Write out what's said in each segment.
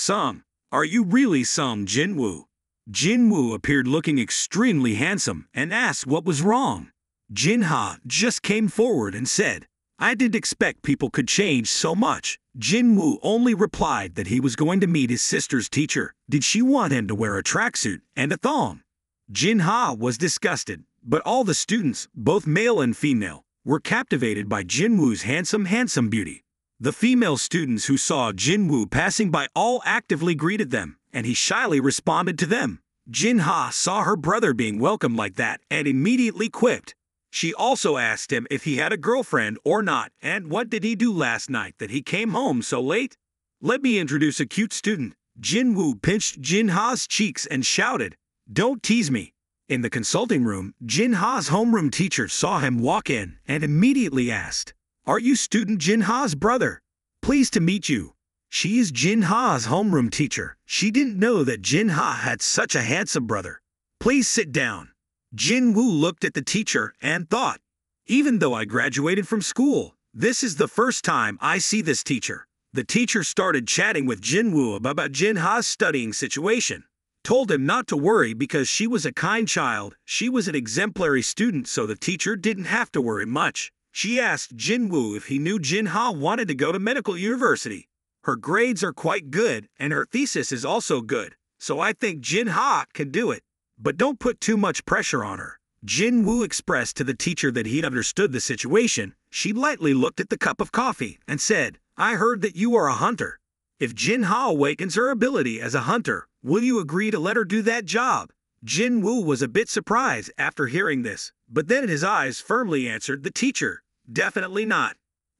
Song, are you really Sung Jinwoo? Jinwoo appeared looking extremely handsome and asked what was wrong. Jinha just came forward and said, I didn't expect people could change so much. Jinwoo only replied that he was going to meet his sister's teacher. Did she want him to wear a tracksuit and a thong? Jinha was disgusted, but all the students, both male and female, were captivated by Jinwoo's handsome, handsome beauty. The female students who saw Jinwoo passing by all actively greeted them, and he shyly responded to them. Jinha saw her brother being welcomed like that and immediately quipped. She also asked him if he had a girlfriend or not, and what did he do last night that he came home so late? Let me introduce a cute student. Jinwoo pinched Jinha's cheeks and shouted, Don't tease me. In the consulting room, Jinha's homeroom teacher saw him walk in and immediately asked, Are you student Jinha's brother? Pleased to meet you. She is Jinha's homeroom teacher. She didn't know that Jinha had such a handsome brother. Please sit down. Jin Woo looked at the teacher and thought, even though I graduated from school, this is the first time I see this teacher. The teacher started chatting with Jin Woo about Jin Ha's studying situation. Told him not to worry because she was a kind child, she was an exemplary student so the teacher didn't have to worry much. She asked Jin Woo if he knew Jin Ha wanted to go to medical university. Her grades are quite good and her thesis is also good, so I think Jin Ha can do it. But don't put too much pressure on her. Jin Woo expressed to the teacher that he'd understood the situation. She lightly looked at the cup of coffee and said, I heard that you are a hunter. If Jin Ha awakens her ability as a hunter, will you agree to let her do that job? Jin Woo was a bit surprised after hearing this, but then his eyes firmly answered the teacher, Definitely not.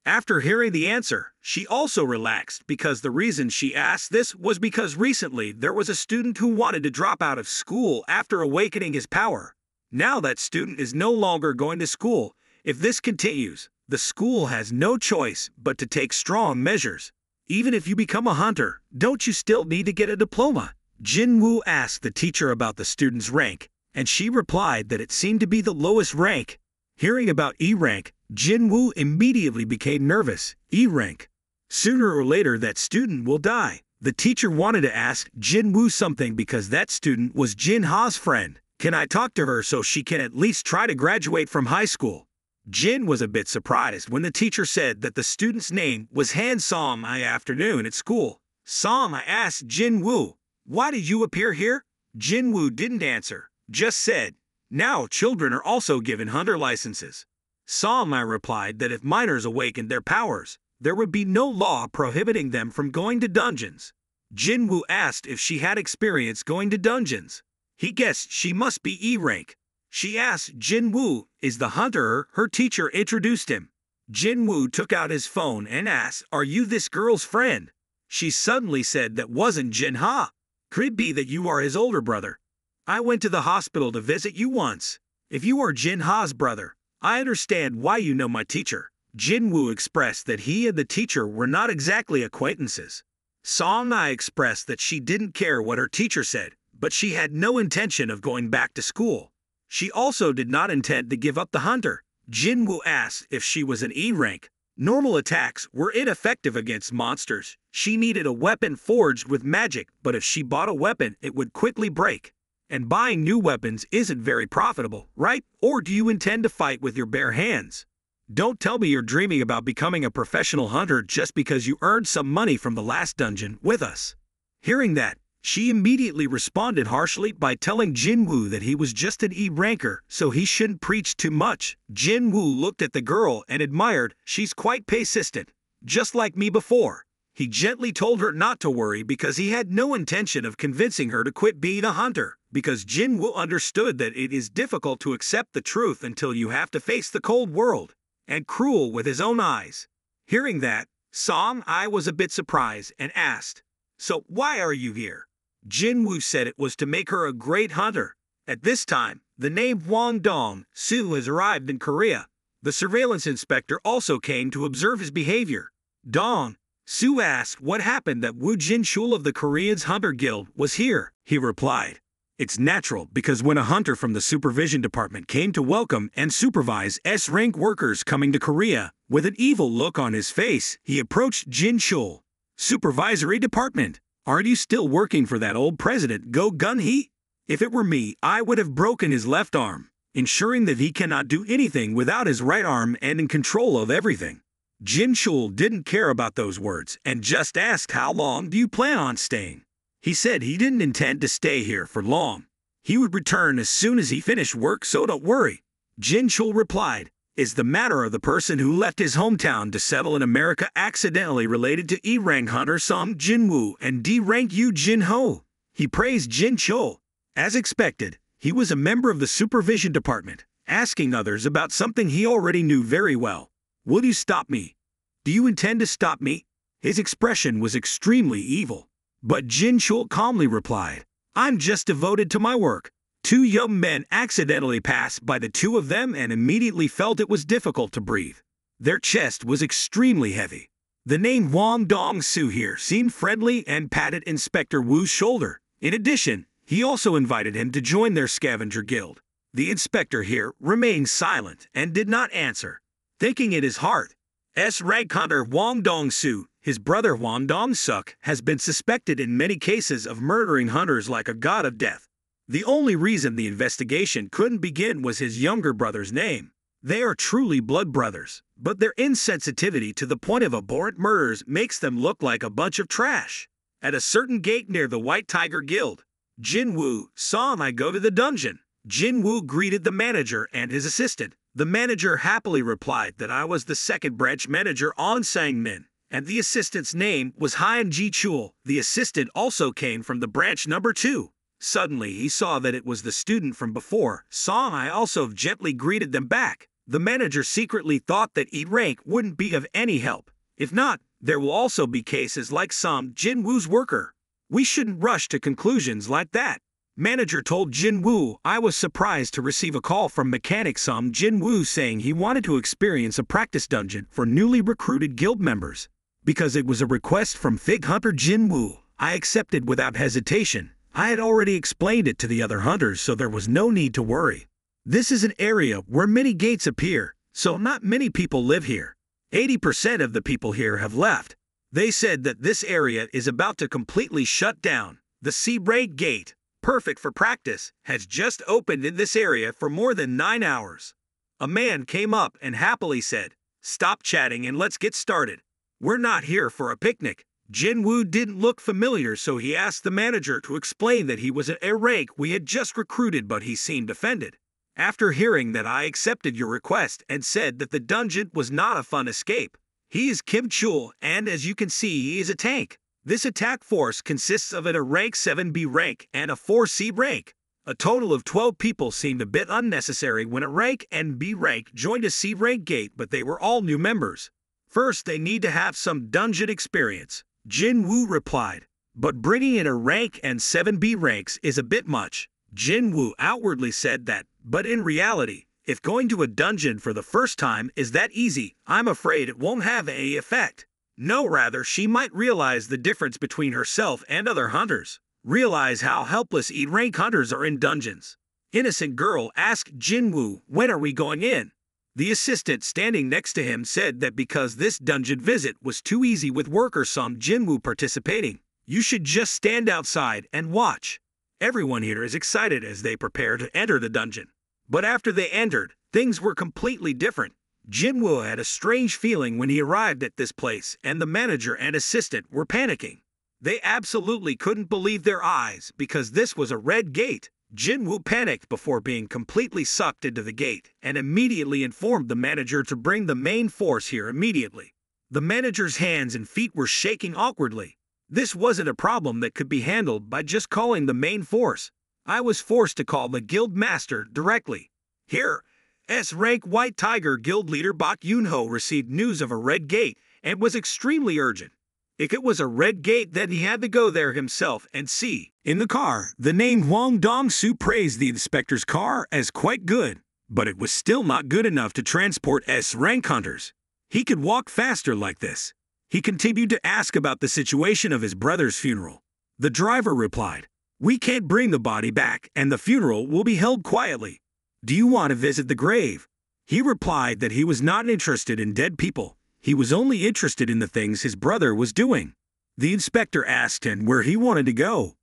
After hearing the answer, she also relaxed because the reason she asked this was because recently there was a student who wanted to drop out of school after awakening his power. Now that student is no longer going to school. If this continues, the school has no choice but to take strong measures. Even if you become a hunter, don't you still need to get a diploma? Jin Woo asked the teacher about the student's rank, and she replied that it seemed to be the lowest rank. Hearing about E rank, Jin Woo immediately became nervous. E rank. Sooner or later, that student will die. The teacher wanted to ask Jin Woo something because that student was Jin Ha's friend. Can I talk to her so she can at least try to graduate from high school? Jin was a bit surprised when the teacher said that the student's name was Han Song I afternoon at school. Song I asked Jin Woo, why did you appear here? Jin Woo didn't answer, just said, now children are also given hunter licenses. Salmai replied that if minors awakened their powers, there would be no law prohibiting them from going to dungeons. Jinwoo asked if she had experience going to dungeons. He guessed she must be E rank. She asked Jinwoo, is the hunter her teacher introduced him. Jinwoo took out his phone and asked, Are you this girl's friend? She suddenly said that wasn't Jinha. Could be that you are his older brother? I went to the hospital to visit you once. If you are Jin Ha's brother, I understand why you know my teacher. Jin Woo expressed that he and the teacher were not exactly acquaintances. Song Ai expressed that she didn't care what her teacher said, but she had no intention of going back to school. She also did not intend to give up the hunter. Jin Woo asked if she was an E rank. Normal attacks were ineffective against monsters. She needed a weapon forged with magic, but if she bought a weapon, it would quickly break. And buying new weapons isn't very profitable, right? Or do you intend to fight with your bare hands? Don't tell me you're dreaming about becoming a professional hunter just because you earned some money from the last dungeon with us. Hearing that, she immediately responded harshly by telling Jin Woo that he was just an E ranker, so he shouldn't preach too much. Jin Woo looked at the girl and admired, she's quite persistent, just like me before. He gently told her not to worry because he had no intention of convincing her to quit being a hunter because Jin Woo understood that it is difficult to accept the truth until you have to face the cold world, and cruel with his own eyes. Hearing that, Song I was a bit surprised and asked, So why are you here? Jin Woo said it was to make her a great hunter. At this time, the name Wang Dong Su has arrived in Korea. The surveillance inspector also came to observe his behavior. Dong Su asked what happened that Wu Jin Chul of the Koreans Hunter Guild was here. He replied, it's natural because when a hunter from the supervision department came to welcome and supervise S rank workers coming to Korea, with an evil look on his face, he approached Jin Chul, supervisory department. Aren't you still working for that old president, Go Gun Hee? If it were me, I would have broken his left arm, ensuring that he cannot do anything without his right arm and in control of everything. Jin Chul didn't care about those words and just asked how long do you plan on staying? He said he didn't intend to stay here for long. He would return as soon as he finished work, so don't worry. Jin Chul replied, Is the matter of the person who left his hometown to settle in America accidentally related to E rank hunter Sung Jin Woo and D rank Yu Jin Ho? He praised Jin Chul. As expected, he was a member of the supervision department, asking others about something he already knew very well. Will you stop me? Do you intend to stop me? His expression was extremely evil. But Jin Chul calmly replied, I'm just devoted to my work. Two young men accidentally passed by the two of them and immediately felt it was difficult to breathe. Their chest was extremely heavy. The name Wang Dong Su here seemed friendly and patted Inspector Wu's shoulder. In addition, he also invited him to join their scavenger guild. The inspector here remained silent and did not answer, thinking in his heart. S rank hunter Wang Dong Su his brother Huan Dong Suk has been suspected in many cases of murdering hunters like a god of death. The only reason the investigation couldn't begin was his younger brother's name. They are truly blood brothers, but their insensitivity to the point of abhorrent murders makes them look like a bunch of trash. At a certain gate near the White Tiger Guild, Jin Woo saw I go to the dungeon. Jin Woo greeted the manager and his assistant. The manager happily replied that I was the second branch manager on Sangmin and the assistant's name was Han Ji Chul. The assistant also came from the branch number two. Suddenly, he saw that it was the student from before. Song I also gently greeted them back. The manager secretly thought that E rank wouldn't be of any help. If not, there will also be cases like Sung Jin Woo's worker. We shouldn't rush to conclusions like that. Manager told Jin Woo I was surprised to receive a call from mechanic Sung Jin Woo saying he wanted to experience a practice dungeon for newly recruited guild members. Because it was a request from Fig Hunter Jin Woo, I accepted without hesitation. I had already explained it to the other hunters, so there was no need to worry. This is an area where many gates appear, so not many people live here. 80% of the people here have left. They said that this area is about to completely shut down. The Sea Raid Gate, perfect for practice, has just opened in this area for more than nine hours. A man came up and happily said, Stop chatting and let's get started. We're not here for a picnic. Jin Woo didn't look familiar, so he asked the manager to explain that he was an rank we had just recruited, but he seemed offended. After hearing that I accepted your request and said that the dungeon was not a fun escape, he is Kim Chul, and as you can see, he is a tank. This attack force consists of a rank 7B rank and a 4C rank. A total of 12 people seemed a bit unnecessary when a rank and B rank joined a C rank gate, but they were all new members. First, they need to have some dungeon experience. Jin Woo replied, but bringing in a rank and 7B ranks is a bit much. Jin Woo outwardly said that, but in reality, if going to a dungeon for the first time is that easy, I'm afraid it won't have any effect. No, rather, she might realize the difference between herself and other hunters. Realize how helpless E-rank hunters are in dungeons. Innocent girl asked Jin Woo, when are we going in? The assistant standing next to him said that because this dungeon visit was too easy with worker Sung Jinwoo participating, you should just stand outside and watch. Everyone here is excited as they prepare to enter the dungeon. But after they entered, things were completely different. Jinwoo had a strange feeling when he arrived at this place, and the manager and assistant were panicking. They absolutely couldn't believe their eyes because this was a red gate. Jinwoo panicked before being completely sucked into the gate and immediately informed the manager to bring the main force here immediately. The manager's hands and feet were shaking awkwardly. This wasn't a problem that could be handled by just calling the main force. I was forced to call the guild master directly. Here, S-rank White Tiger guild leader Bak Yunho received news of a red gate and was extremely urgent. If it was a red gate, then he had to go there himself and see. In the car, the name Huang Dong-su praised the inspector's car as quite good, but it was still not good enough to transport S-rank hunters. He could walk faster like this. He continued to ask about the situation of his brother's funeral. The driver replied, We can't bring the body back, and the funeral will be held quietly. Do you want to visit the grave? He replied that he was not interested in dead people, he was only interested in the things his brother was doing. The inspector asked him where he wanted to go.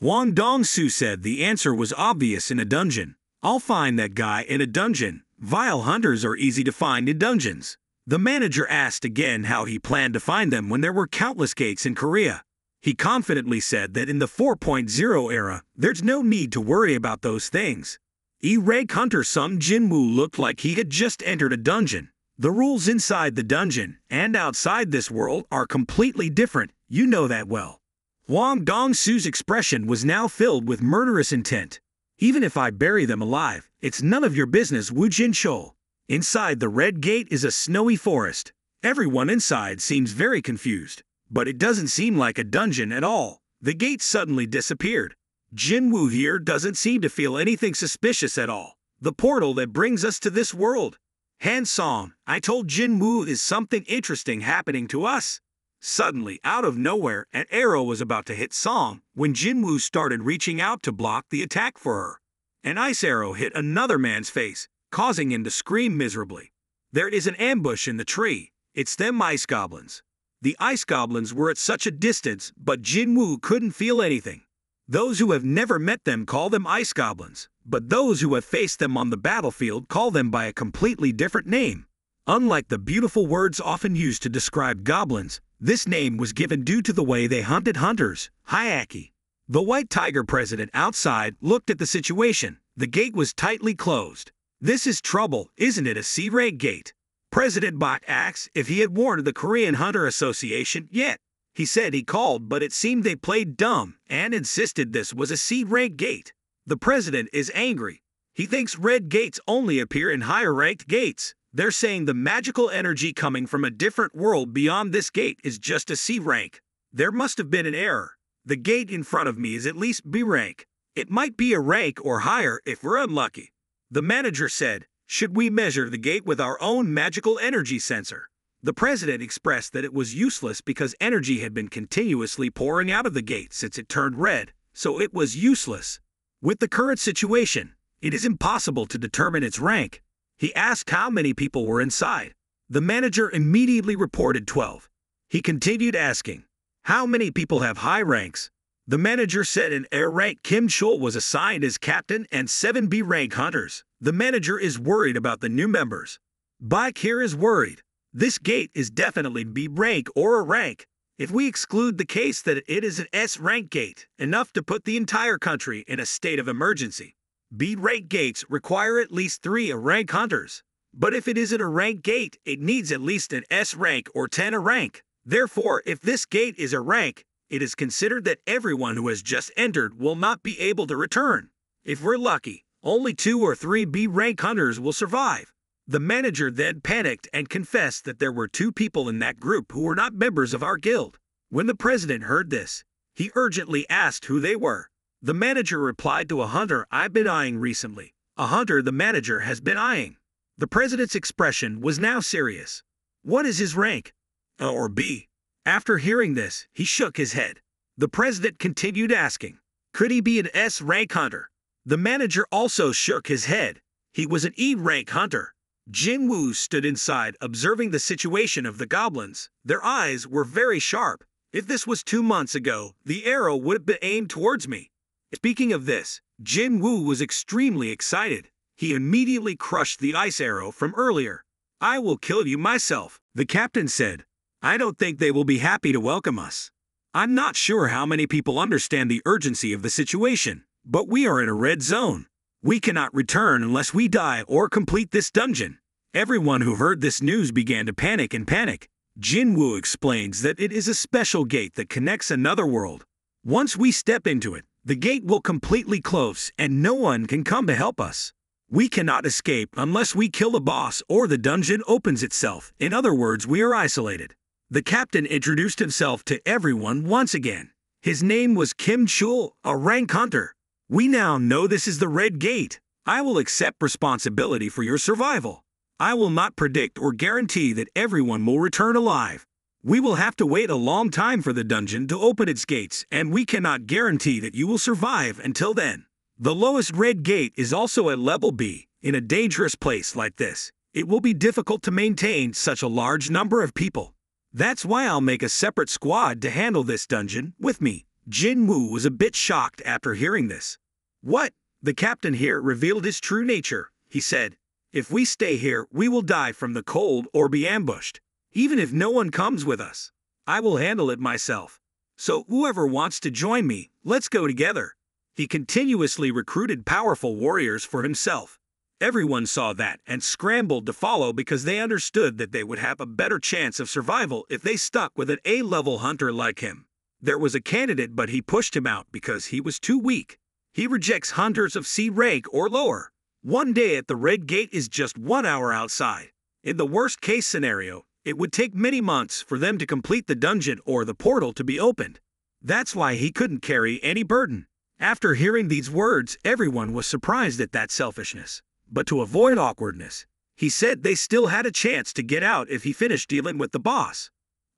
Wang Dongsu said the answer was obvious in a dungeon. I'll find that guy in a dungeon. Vile hunters are easy to find in dungeons. The manager asked again how he planned to find them when there were countless gates in Korea. He confidently said that in the 4.0 era, there's no need to worry about those things. E-Rank Hunter Sung Jinwoo looked like he had just entered a dungeon. The rules inside the dungeon and outside this world are completely different, you know that well. Wang Dongsu's expression was now filled with murderous intent. Even if I bury them alive, it's none of your business, Wu Jinshou. Inside the red gate is a snowy forest. Everyone inside seems very confused, but it doesn't seem like a dungeon at all. The gate suddenly disappeared. Jin Woo here doesn't seem to feel anything suspicious at all. The portal that brings us to this world. Han Song, I told Jinwoo is something interesting happening to us. Suddenly, out of nowhere, an arrow was about to hit Song when Jinwoo started reaching out to block the attack for her. An ice arrow hit another man's face, causing him to scream miserably. There is an ambush in the tree. It's them ice goblins. The ice goblins were at such a distance, but Jinwoo couldn't feel anything. Those who have never met them call them ice goblins, but those who have faced them on the battlefield call them by a completely different name. Unlike the beautiful words often used to describe goblins, this name was given due to the way they hunted hunters, Hyaki. The White Tiger president outside looked at the situation. The gate was tightly closed. This is trouble, isn't it? A C rank gate. President Bok asked if he had warned the Korean Hunter Association yet. He said he called, but it seemed they played dumb and insisted this was a C-rank gate. The president is angry. He thinks red gates only appear in higher ranked gates. They're saying the magical energy coming from a different world beyond this gate is just a C rank. There must have been an error. The gate in front of me is at least B rank. It might be a rank or higher if we're unlucky. The manager said, Should we measure the gate with our own magical energy sensor? The president expressed that it was useless because energy had been continuously pouring out of the gate since it turned red, so it was useless. With the current situation, it is impossible to determine its rank. He asked how many people were inside. The manager immediately reported 12. He continued asking, How many people have high ranks? The manager said an air rank Kim Chul was assigned as captain and 7 B rank hunters. The manager is worried about the new members. Bakir here is worried. This gate is definitely B rank or a rank. If we exclude the case that it is an S rank gate, enough to put the entire country in a state of emergency. B rank gates require at least three A rank hunters. But if it isn't a rank gate, it needs at least an S rank or 10 a rank. Therefore, if this gate is a rank, it is considered that everyone who has just entered will not be able to return. If we're lucky, only two or three B rank hunters will survive. The manager then panicked and confessed that there were two people in that group who were not members of our guild. When the president heard this, he urgently asked who they were. The manager replied to a hunter I've been eyeing recently, a hunter the manager has been eyeing. The president's expression was now serious. What is his rank? A or B? After hearing this, he shook his head. The president continued asking, Could he be an S rank hunter? The manager also shook his head. He was an E rank hunter. Jin Woo stood inside, observing the situation of the goblins. Their eyes were very sharp. If this was two months ago, the arrow would have been aimed towards me. Speaking of this, Jin Woo was extremely excited. He immediately crushed the ice arrow from earlier. I will kill you myself, the captain said. I don't think they will be happy to welcome us. I'm not sure how many people understand the urgency of the situation, but we are in a red zone. We cannot return unless we die or complete this dungeon. Everyone who heard this news began to panic and panic. Jin Woo explains that it is a special gate that connects another world. Once we step into it, the gate will completely close and no one can come to help us. We cannot escape unless we kill the boss or the dungeon opens itself. In other words, we are isolated. The captain introduced himself to everyone once again. His name was Kim Chul, a rank hunter. We now know this is the Red Gate. I will accept responsibility for your survival. I will not predict or guarantee that everyone will return alive. We will have to wait a long time for the dungeon to open its gates, and we cannot guarantee that you will survive until then. The lowest red gate is also at level B. In a dangerous place like this, it will be difficult to maintain such a large number of people. That's why I'll make a separate squad to handle this dungeon with me. Jin Woo was a bit shocked after hearing this. What? The captain here revealed his true nature. He said, If we stay here, we will die from the cold or be ambushed. Even if no one comes with us, I will handle it myself. So whoever wants to join me, let's go together. He continuously recruited powerful warriors for himself. Everyone saw that and scrambled to follow because they understood that they would have a better chance of survival if they stuck with an A-level hunter like him. There was a candidate but he pushed him out because he was too weak. He rejects hunters of C rank or lower. One day at the Red Gate is just one hour outside. In the worst case scenario, it would take many months for them to complete the dungeon or the portal to be opened. That's why he couldn't carry any burden. After hearing these words, everyone was surprised at that selfishness. But to avoid awkwardness, he said they still had a chance to get out if he finished dealing with the boss.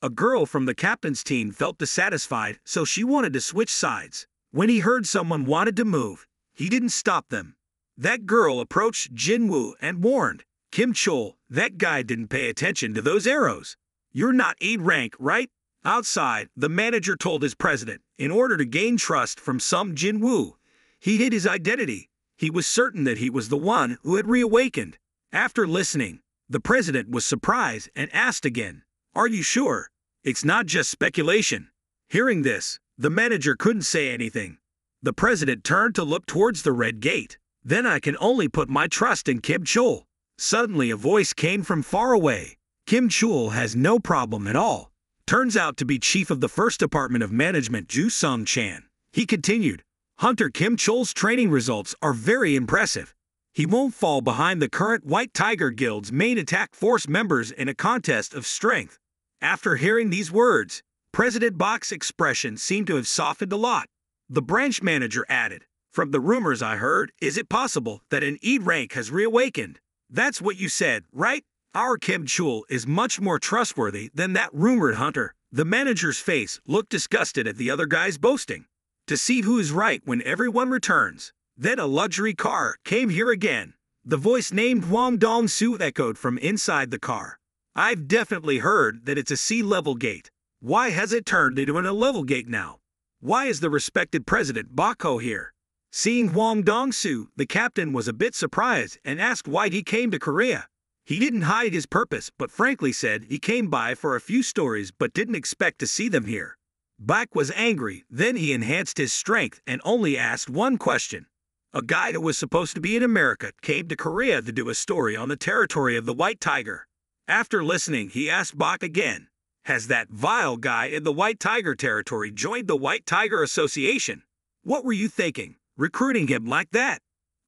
A girl from the captain's team felt dissatisfied, so she wanted to switch sides. When he heard someone wanted to move, he didn't stop them. That girl approached Jinwoo and warned, Kim Chul, that guy didn't pay attention to those arrows. You're not E rank, right? Outside, the manager told his president, in order to gain trust from Sung Jinwoo, he hid his identity he was certain that he was the one who had reawakened. After listening, the president was surprised and asked again, Are you sure? It's not just speculation. Hearing this, the manager couldn't say anything. The president turned to look towards the red gate. Then I can only put my trust in Kim Chul. Suddenly a voice came from far away. Kim Chul has no problem at all. Turns out to be chief of the first department of management Ju Sung Chan. He continued, Hunter Kim Chul's training results are very impressive. He won't fall behind the current White Tiger Guild's main attack force members in a contest of strength. After hearing these words, President Bach's expression seemed to have softened a lot. The branch manager added, From the rumors I heard, is it possible that an E rank has reawakened? That's what you said, right? Our Kim Chul is much more trustworthy than that rumored hunter. The manager's face looked disgusted at the other guy's boasting to see who is right when everyone returns. Then a luxury car came here again. The voice named Huang Dong Su echoed from inside the car. I've definitely heard that it's a C-level gate. Why has it turned into an A-level gate now? Why is the respected President Bako here? Seeing Huang Dong-su, the captain was a bit surprised and asked why he came to Korea. He didn't hide his purpose, but frankly said he came by for a few stories but didn't expect to see them here. Bach was angry, then he enhanced his strength and only asked one question. A guy who was supposed to be in America came to Korea to do a story on the territory of the White Tiger. After listening, he asked Bach again, Has that vile guy in the White Tiger territory joined the White Tiger Association? What were you thinking, recruiting him like that?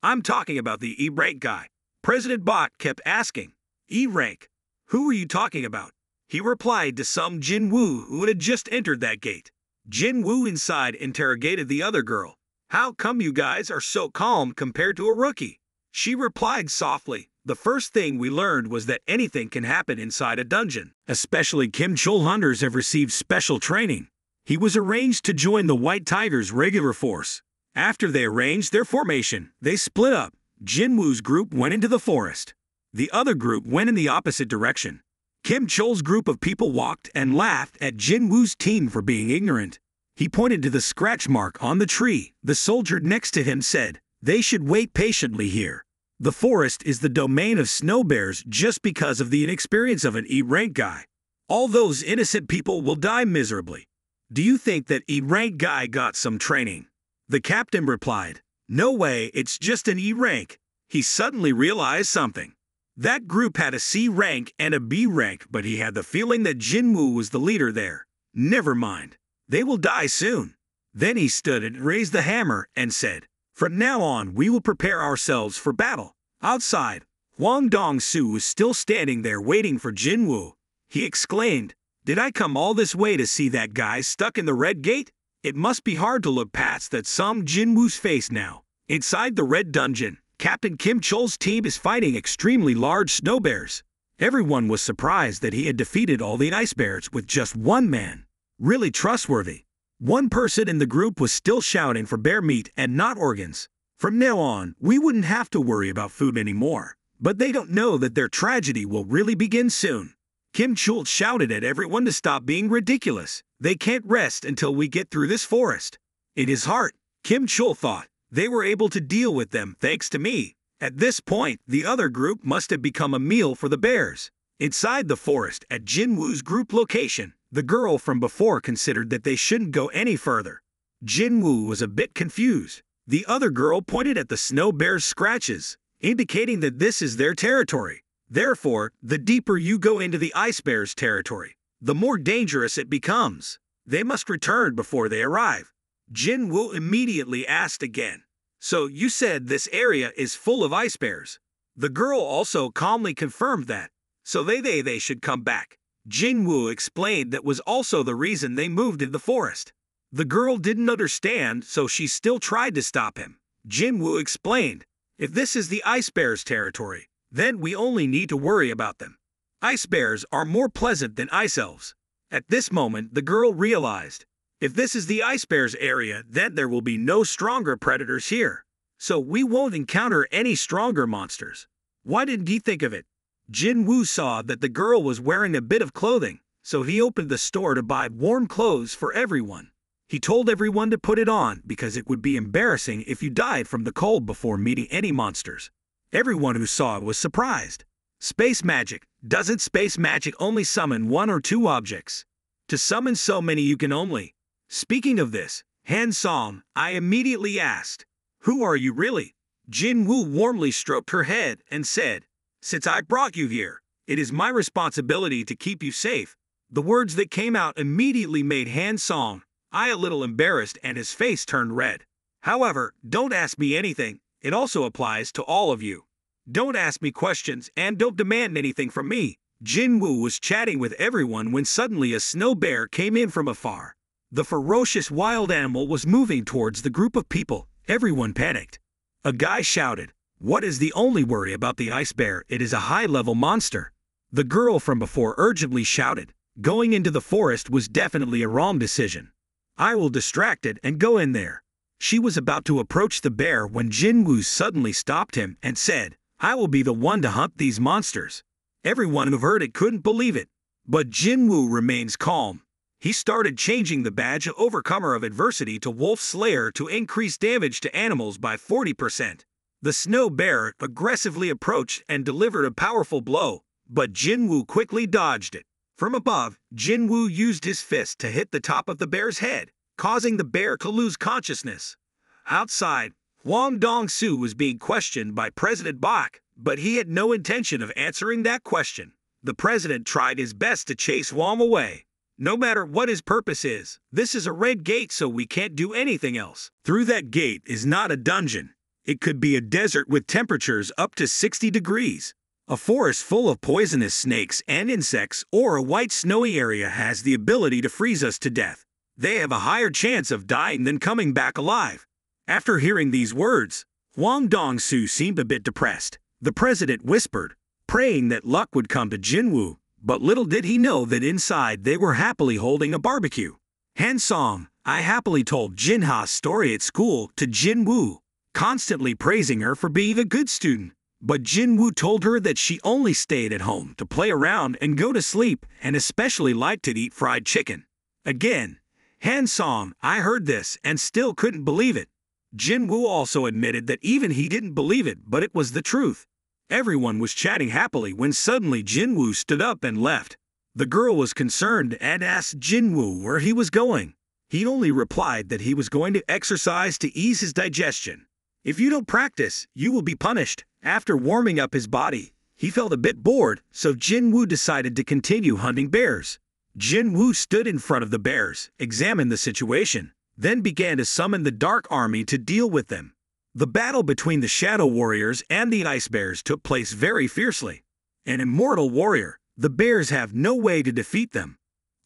I'm talking about the E-rank guy. President Bach kept asking, E-rank, who are you talking about? He replied to Sung Jin Woo who had just entered that gate. Jin Woo inside interrogated the other girl. How come you guys are so calm compared to a rookie? She replied softly, the first thing we learned was that anything can happen inside a dungeon. Especially Kim Chul hunters have received special training. He was arranged to join the White Tigers regular force. After they arranged their formation, they split up. Jin Woo's group went into the forest. The other group went in the opposite direction. Kim Chul's group of people walked and laughed at Jin Woo's team for being ignorant. He pointed to the scratch mark on the tree. The soldier next to him said, They should wait patiently here. The forest is the domain of snow bears just because of the inexperience of an E-rank guy. All those innocent people will die miserably. Do you think that E-rank guy got some training? The captain replied, No way, it's just an E-rank. He suddenly realized something. That group had a C rank and a B rank, but he had the feeling that Jinwoo was the leader there. Never mind. They will die soon. Then he stood and raised the hammer and said, From now on, we will prepare ourselves for battle. Outside, Huang Dong-su was still standing there waiting for Jinwoo. He exclaimed, Did I come all this way to see that guy stuck in the red gate? It must be hard to look past that Sung Jinwoo's face now. Inside the red dungeon, Captain Kim Chul's team is fighting extremely large snow bears. Everyone was surprised that he had defeated all the ice bears with just one man. Really trustworthy. One person in the group was still shouting for bear meat and not organs. From now on, we wouldn't have to worry about food anymore. But they don't know that their tragedy will really begin soon. Kim Chul shouted at everyone to stop being ridiculous. They can't rest until we get through this forest. In his heart, Kim Chul thought, they were able to deal with them thanks to me. At this point, the other group must have become a meal for the bears. Inside the forest at Jinwoo's group location, the girl from before considered that they shouldn't go any further. Jinwoo was a bit confused. The other girl pointed at the snow bear's scratches, indicating that this is their territory. Therefore, the deeper you go into the ice bear's territory, the more dangerous it becomes. They must return before they arrive. Jinwoo immediately asked again. So you said this area is full of ice bears. The girl also calmly confirmed that. So they they they should come back. Jinwoo explained that was also the reason they moved in the forest. The girl didn't understand, so she still tried to stop him. Jinwoo explained, if this is the ice bear's territory, then we only need to worry about them. Ice bears are more pleasant than ice elves. At this moment, the girl realized, if this is the ice bear's area, then there will be no stronger predators here. So we won't encounter any stronger monsters. Why didn't he think of it? Jin Woo saw that the girl was wearing a bit of clothing, so he opened the store to buy warm clothes for everyone. He told everyone to put it on because it would be embarrassing if you died from the cold before meeting any monsters. Everyone who saw it was surprised. Space magic. Doesn't space magic only summon one or two objects? To summon so many you can only. Speaking of this, Han I immediately asked, Who are you really? Jin Woo warmly stroked her head and said, Since I brought you here, it is my responsibility to keep you safe. The words that came out immediately made Han Song I a little embarrassed and his face turned red. However, don't ask me anything. It also applies to all of you. Don't ask me questions and don't demand anything from me. Jin Woo was chatting with everyone when suddenly a snow bear came in from afar. The ferocious wild animal was moving towards the group of people. Everyone panicked. A guy shouted, What is the only worry about the ice bear? It is a high-level monster. The girl from before urgently shouted, Going into the forest was definitely a wrong decision. I will distract it and go in there. She was about to approach the bear when Jin Woo suddenly stopped him and said, I will be the one to hunt these monsters. Everyone who heard it couldn't believe it. But Jin Woo remains calm. He started changing the badge of Overcomer of Adversity to Wolf Slayer to increase damage to animals by 40%. The snow bear aggressively approached and delivered a powerful blow, but Jinwoo quickly dodged it. From above, Jinwoo used his fist to hit the top of the bear's head, causing the bear to lose consciousness. Outside, Huang Dong-su was being questioned by President Bach, but he had no intention of answering that question. The president tried his best to chase Huang away. No matter what his purpose is, this is a red gate so we can't do anything else. Through that gate is not a dungeon. It could be a desert with temperatures up to 60 degrees. A forest full of poisonous snakes and insects or a white snowy area has the ability to freeze us to death. They have a higher chance of dying than coming back alive. After hearing these words, Huang Dong-su seemed a bit depressed. The president whispered, praying that luck would come to Jinwoo, but little did he know that inside they were happily holding a barbecue. Han Song, I happily told Jinha's story at school to Jinwoo, constantly praising her for being a good student. But Jinwoo told her that she only stayed at home to play around and go to sleep, and especially liked to eat fried chicken. Again, Han Song, I heard this and still couldn't believe it. Jinwoo also admitted that even he didn't believe it, but it was the truth. Everyone was chatting happily when suddenly Jinwoo stood up and left. The girl was concerned and asked Jinwoo where he was going. He only replied that he was going to exercise to ease his digestion. If you don't practice, you will be punished. After warming up his body, he felt a bit bored, so Jin Woo decided to continue hunting bears. Jin Woo stood in front of the bears, examined the situation, then began to summon the Dark Army to deal with them. The battle between the Shadow Warriors and the Ice Bears took place very fiercely. An immortal warrior, the bears have no way to defeat them.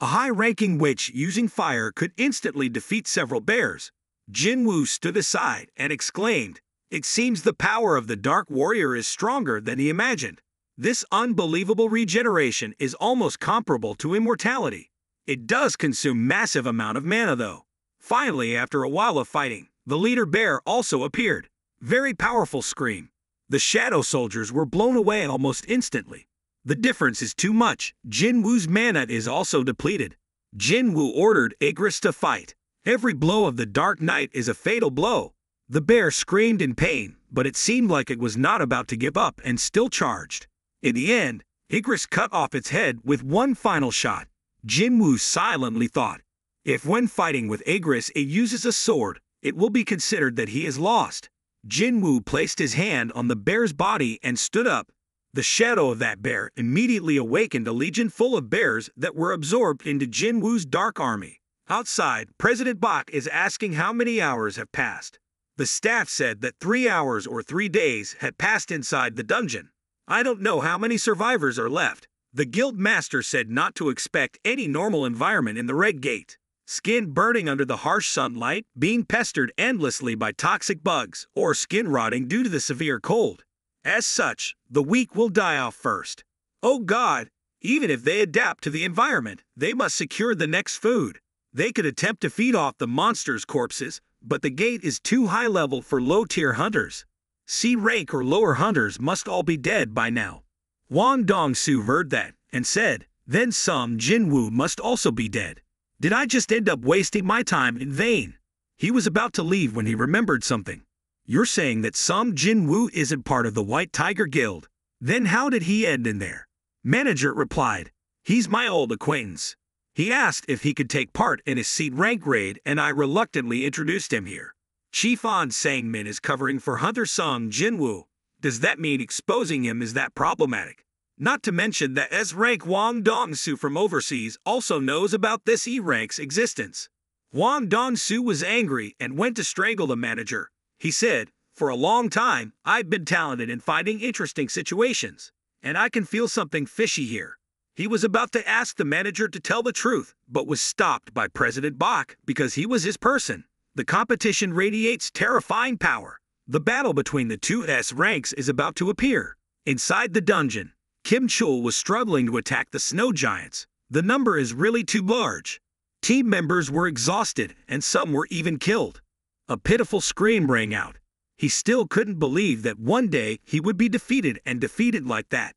A high-ranking witch using fire could instantly defeat several bears. Jin Woo stood aside and exclaimed, It seems the power of the Dark Warrior is stronger than he imagined. This unbelievable regeneration is almost comparable to immortality. It does consume massive amount of mana though. Finally, after a while of fighting, the leader bear also appeared. Very powerful scream. The shadow soldiers were blown away almost instantly. The difference is too much. Jin Woo's mana is also depleted. Jin Woo ordered Igris to fight. Every blow of the Dark Knight is a fatal blow. The bear screamed in pain, but it seemed like it was not about to give up and still charged. In the end, Igris cut off its head with one final shot. Jin Woo silently thought, if when fighting with Igris it uses a sword, it will be considered that he is lost. Jin Woo placed his hand on the bear's body and stood up. The shadow of that bear immediately awakened a legion full of bears that were absorbed into Jin Woo's dark army. Outside, President Bach is asking how many hours have passed. The staff said that three hours or three days had passed inside the dungeon. I don't know how many survivors are left. The guild master said not to expect any normal environment in the Red Gate. Skin burning under the harsh sunlight, being pestered endlessly by toxic bugs, or skin rotting due to the severe cold. As such, the weak will die off first. Oh God, even if they adapt to the environment, they must secure the next food. They could attempt to feed off the monsters' corpses, but the gate is too high level for low tier hunters. C rank or lower hunters must all be dead by now. Wang Dongsu heard that and said, Then Sung Jinwoo must also be dead. Did I just end up wasting my time in vain? He was about to leave when he remembered something. You're saying that Sung Jinwoo isn't part of the White Tiger Guild. Then how did he end in there? Manager replied, He's my old acquaintance. He asked if he could take part in a C rank raid, and I reluctantly introduced him here. Chief On Sangmin is covering for Hunter Sung Jinwoo. Does that mean exposing him is that problematic? Not to mention that S-rank Wang Dongsu from overseas also knows about this E-rank's existence. Wang Dongsu was angry and went to strangle the manager. He said, For a long time, I've been talented in finding interesting situations, and I can feel something fishy here. He was about to ask the manager to tell the truth, but was stopped by President Bach because he was his person. The competition radiates terrifying power. The battle between the two S ranks is about to appear. Inside the dungeon, Kim Chul was struggling to attack the snow giants. The number is really too large. Team members were exhausted, and some were even killed. A pitiful scream rang out. He still couldn't believe that one day he would be defeated and defeated like that.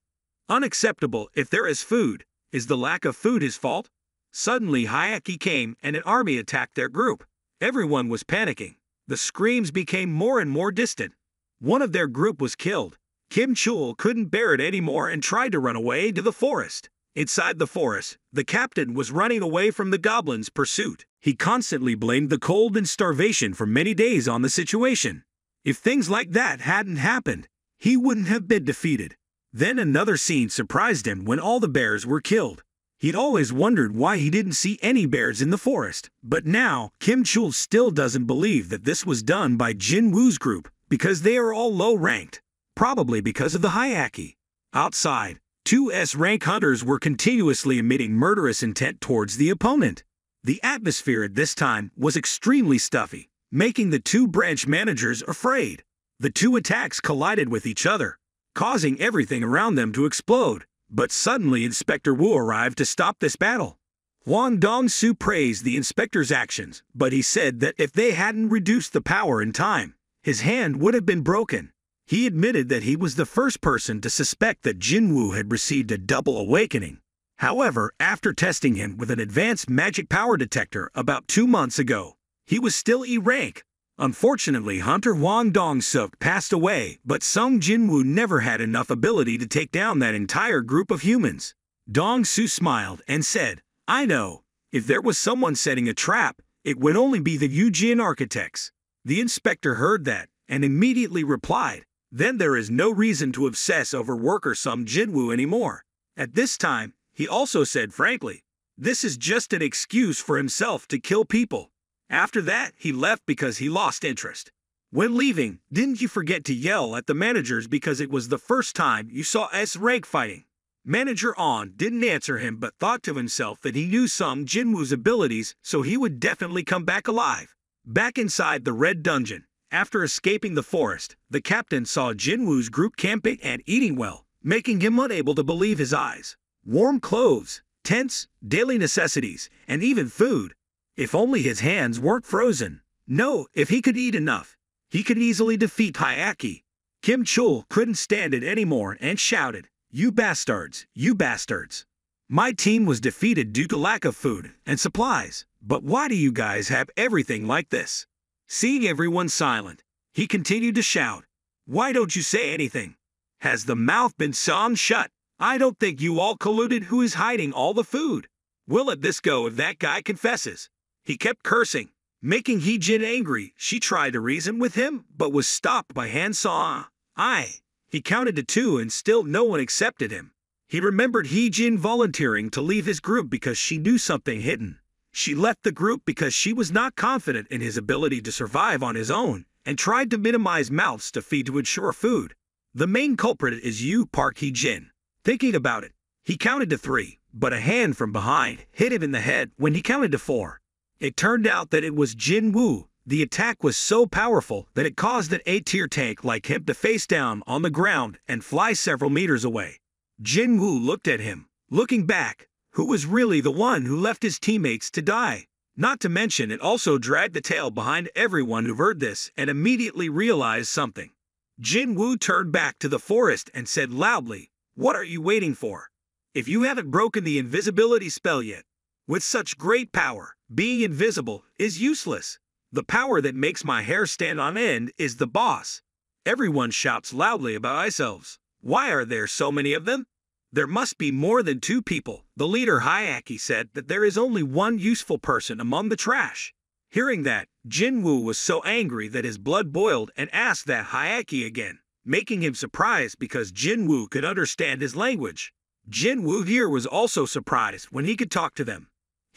Unacceptable if there is food. Is the lack of food his fault? Suddenly Hayaki came and an army attacked their group. Everyone was panicking. The screams became more and more distant. One of their group was killed. Kim Chul couldn't bear it anymore and tried to run away to the forest. Inside the forest, the captain was running away from the goblins' pursuit. He constantly blamed the cold and starvation for many days on the situation. If things like that hadn't happened, he wouldn't have been defeated. Then another scene surprised him when all the bears were killed. He'd always wondered why he didn't see any bears in the forest, but now Kim Chul still doesn't believe that this was done by Jin Woo's group because they are all low ranked, probably because of the Hayaki. Outside, two S rank hunters were continuously emitting murderous intent towards the opponent. The atmosphere at this time was extremely stuffy, making the two branch managers afraid. The two attacks collided with each other, causing everything around them to explode. But suddenly Inspector Wu arrived to stop this battle. Wang Dongsu praised the inspector's actions, but he said that if they hadn't reduced the power in time, his hand would have been broken. He admitted that he was the first person to suspect that Jinwoo had received a double awakening. However, after testing him with an advanced magic power detector about two months ago, he was still E rank, Unfortunately, Hunter Wang Dong-suk passed away, but Sung Jinwoo never had enough ability to take down that entire group of humans. Dong-su smiled and said, I know, if there was someone setting a trap, it would only be the Eugene architects. The inspector heard that and immediately replied, then there is no reason to obsess over worker Sung Jinwoo anymore. At this time, he also said frankly, this is just an excuse for himself to kill people. After that, he left because he lost interest. When leaving, didn't you forget to yell at the managers because it was the first time you saw S rank fighting? Manager On didn't answer him but thought to himself that he knew Sung Jinwoo's abilities, so he would definitely come back alive. Back inside the Red Dungeon, after escaping the forest, the captain saw Jinwoo's group camping and eating well, making him unable to believe his eyes. Warm clothes, tents, daily necessities, and even food, if only his hands weren't frozen. No, if he could eat enough, he could easily defeat Hayaki. Kim Chul couldn't stand it anymore and shouted, You bastards, you bastards. My team was defeated due to lack of food and supplies, but why do you guys have everything like this? Seeing everyone silent, he continued to shout, Why don't you say anything? Has the mouth been sawn shut? I don't think you all colluded who is hiding all the food. We'll let this go if that guy confesses. He kept cursing, making He Jin angry. She tried to reason with him, but was stopped by Han Song. I. He counted to two and still no one accepted him. He remembered He Jin volunteering to leave his group because she knew something hidden. She left the group because she was not confident in his ability to survive on his own and tried to minimize mouths to feed to ensure food. The main culprit is you, Park Hee Jin. Thinking about it, he counted to three, but a hand from behind hit him in the head when he counted to four. It turned out that it was Jin Woo. The attack was so powerful that it caused an A-tier tank like him to face down on the ground and fly several meters away. Jin Woo looked at him, looking back, who was really the one who left his teammates to die. Not to mention it also dragged the tail behind everyone who heard this and immediately realized something. Jin Woo turned back to the forest and said loudly, What are you waiting for? If you haven't broken the invisibility spell yet, with such great power, being invisible is useless. The power that makes my hair stand on end is the boss. Everyone shouts loudly about ourselves. Why are there so many of them? There must be more than two people. The leader Hayaki said that there is only one useful person among the trash. Hearing that, Jinwoo was so angry that his blood boiled and asked that Hayaki again, making him surprised because Jinwoo could understand his language. Jinwoo here was also surprised when he could talk to them.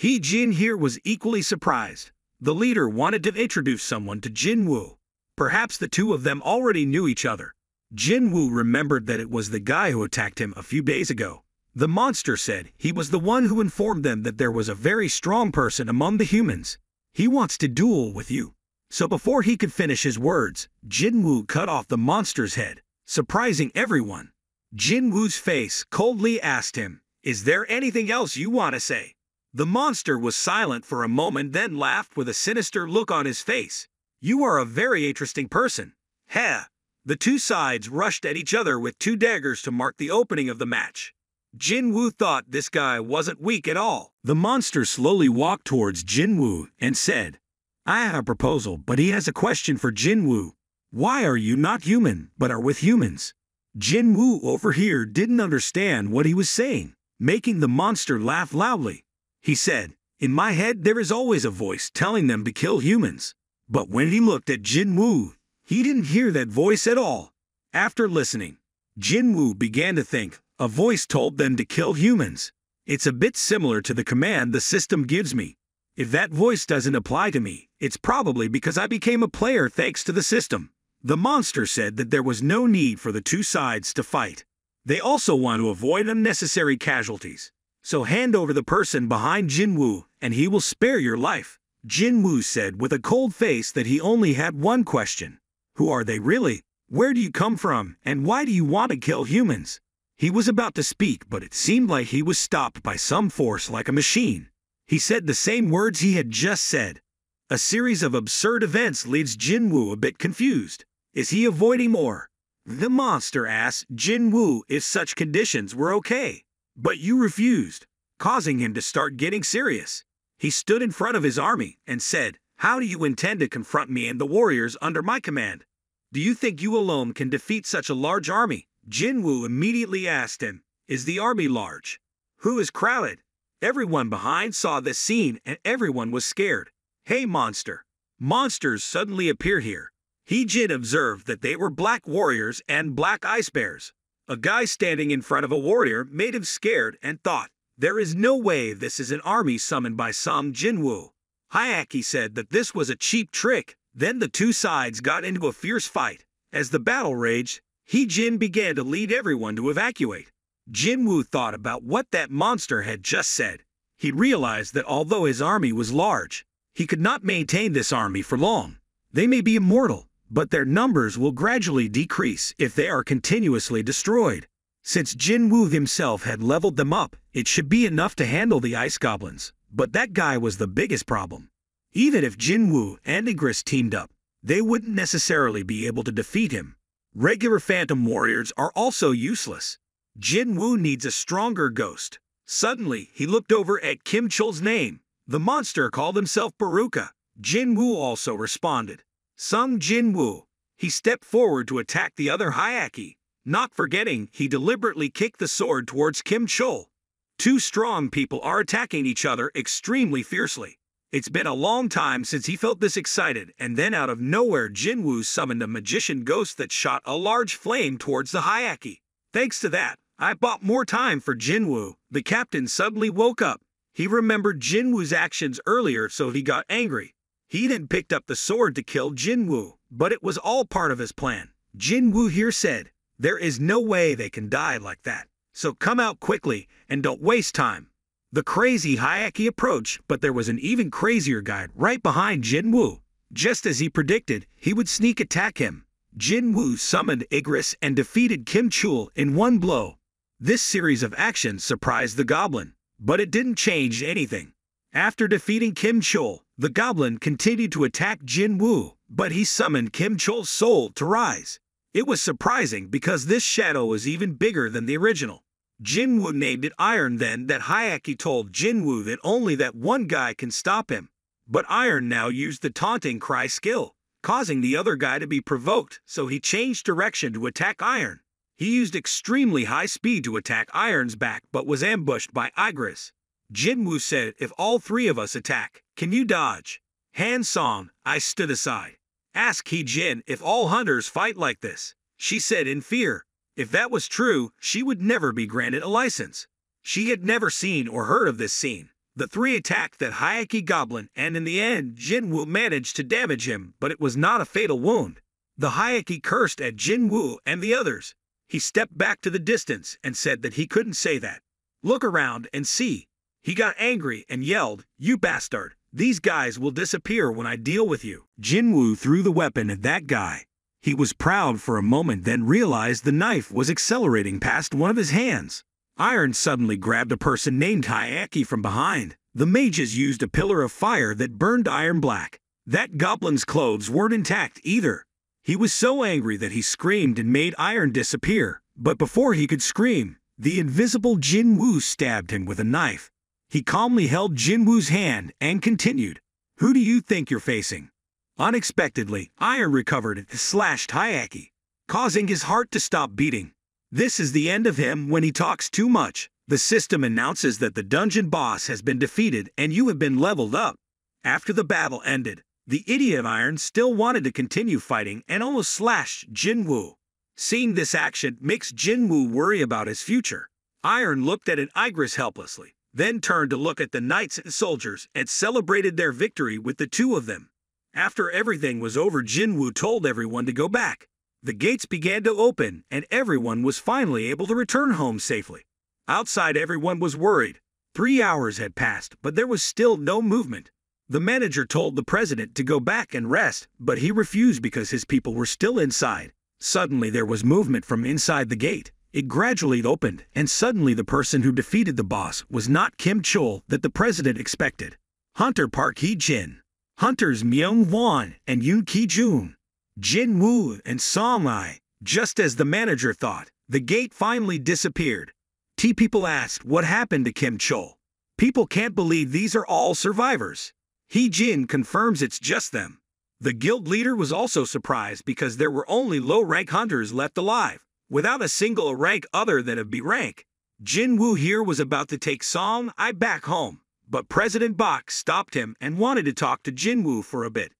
He Jin here was equally surprised. The leader wanted to introduce someone to Jinwoo. Perhaps the two of them already knew each other. Jin Woo remembered that it was the guy who attacked him a few days ago. The monster said he was the one who informed them that there was a very strong person among the humans. He wants to duel with you. So before he could finish his words, Jin Woo cut off the monster's head, surprising everyone. Jin Woo's face coldly asked him, Is there anything else you want to say? The monster was silent for a moment then laughed with a sinister look on his face. You are a very interesting person. Heh, the two sides rushed at each other with two daggers to mark the opening of the match. Jin Woo thought this guy wasn't weak at all. The monster slowly walked towards Jin Woo and said, I have a proposal, but he has a question for Jin Woo. Why are you not human, but are with humans? Jin Woo over here didn't understand what he was saying, making the monster laugh loudly. He said, In my head there is always a voice telling them to kill humans. But when he looked at Jin Woo, he didn't hear that voice at all. After listening, Jinwoo began to think, a voice told them to kill humans. It's a bit similar to the command the system gives me. If that voice doesn't apply to me, it's probably because I became a player thanks to the system. The monster said that there was no need for the two sides to fight. They also want to avoid unnecessary casualties. So hand over the person behind Jinwoo, and he will spare your life. Jinwoo said with a cold face that he only had one question. Who are they really? Where do you come from, and why do you want to kill humans? He was about to speak, but it seemed like he was stopped by some force like a machine. He said the same words he had just said. A series of absurd events leads Jinwoo a bit confused. Is he avoiding more? The monster asked Jinwoo if such conditions were okay. But you refused, causing him to start getting serious. He stood in front of his army and said, How do you intend to confront me and the warriors under my command? Do you think you alone can defeat such a large army? Jin Woo immediately asked him, Is the army large? Who is crowded? Everyone behind saw this scene and everyone was scared. Hey monster! Monsters suddenly appear here. He Jin observed that they were black warriors and black ice bears. A guy standing in front of a warrior made him scared and thought, there is no way this is an army summoned by Sung Jinwoo. Hayaki said that this was a cheap trick then the two sides got into a fierce fight. As the battle raged, He Jin began to lead everyone to evacuate. Jinwoo thought about what that monster had just said. He realized that although his army was large, he could not maintain this army for long. They may be immortal, but their numbers will gradually decrease if they are continuously destroyed. Since Jin Woo himself had leveled them up, it should be enough to handle the ice goblins. But that guy was the biggest problem. Even if Jinwoo and Igris teamed up, they wouldn't necessarily be able to defeat him. Regular Phantom Warriors are also useless. Jin Woo needs a stronger ghost. Suddenly, he looked over at Kim Chul's name. The monster called himself Baruka. Jin Woo also responded. Sung Jin Woo. He stepped forward to attack the other Hayaki. Not forgetting, he deliberately kicked the sword towards Kim Chul. Two strong people are attacking each other extremely fiercely. It's been a long time since he felt this excited, and then out of nowhere Jinwoo summoned a magician ghost that shot a large flame towards the Hayaki. Thanks to that, I bought more time for Jinwoo. The captain suddenly woke up. He remembered Jinwoo's actions earlier, so he got angry. He then picked up the sword to kill Jinwoo, but it was all part of his plan. Jinwoo here said, There is no way they can die like that, so come out quickly and don't waste time. The crazy Hayaki approached, but there was an even crazier guy right behind Jin Woo. Just as he predicted, he would sneak attack him. Jin Woo summoned Igris and defeated Kim Chul in one blow. This series of actions surprised the goblin, but it didn't change anything. After defeating Kim Chul, the goblin continued to attack Jin Woo, but he summoned Kim Chul's soul to rise. It was surprising because this shadow was even bigger than the original. Jinwoo named it Iron then that Hayaki told Jinwoo that only that one guy can stop him. But Iron now used the taunting cry skill, causing the other guy to be provoked, so he changed direction to attack Iron. He used extremely high speed to attack Iron's back but was ambushed by Igris. Jinwoo said, if all three of us attack, can you dodge? Han Song, I stood aside. Ask He Jin if all hunters fight like this. She said in fear. If that was true, she would never be granted a license. She had never seen or heard of this scene. The three attacked that Hayaki goblin, and in the end, Jinwoo managed to damage him, but it was not a fatal wound. The Hayaki cursed at Jinwoo and the others. He stepped back to the distance and said that he couldn't say that. Look around and see. He got angry and yelled, You bastard! These guys will disappear when I deal with you. Jinwoo threw the weapon at that guy. He was proud for a moment, then realized the knife was accelerating past one of his hands. Iron suddenly grabbed a person named Hayaki from behind. The mages used a pillar of fire that burned Iron black. That goblin's clothes weren't intact either. He was so angry that he screamed and made Iron disappear. But before he could scream, the invisible Jin Woo stabbed him with a knife. He calmly held Jin Woo's hand and continued, Who do you think you're facing? Unexpectedly, Iron recovered and slashed Hayaki, causing his heart to stop beating. This is the end of him when he talks too much. The system announces that the dungeon boss has been defeated and you have been leveled up. After the battle ended, the idiot Iron still wanted to continue fighting and almost slashed Jinwoo. Seeing this action makes Jinwoo worry about his future. Iron looked at an Igris helplessly, then turned to look at the knights and soldiers and celebrated their victory with the two of them. After everything was over, Jinwoo told everyone to go back. The gates began to open, and everyone was finally able to return home safely. Outside, everyone was worried. Three hours had passed, but there was still no movement. The manager told the president to go back and rest, but he refused because his people were still inside. Suddenly, there was movement from inside the gate. It gradually opened, and suddenly the person who defeated the boss was not Kim Chul that the president expected. Hunter Park Hee Jin. Hunters Myung Won and Yoon Ki Jun, Jin Woo and Song Ai. Just as the manager thought, the gate finally disappeared. T people asked what happened to Kim Chul. People can't believe these are all survivors. He Jin confirms it's just them. The guild leader was also surprised because there were only low rank hunters left alive, without a single rank other than a B rank. Jin Woo here was about to take Song I back home. But President Bok stopped him and wanted to talk to Jinwoo for a bit.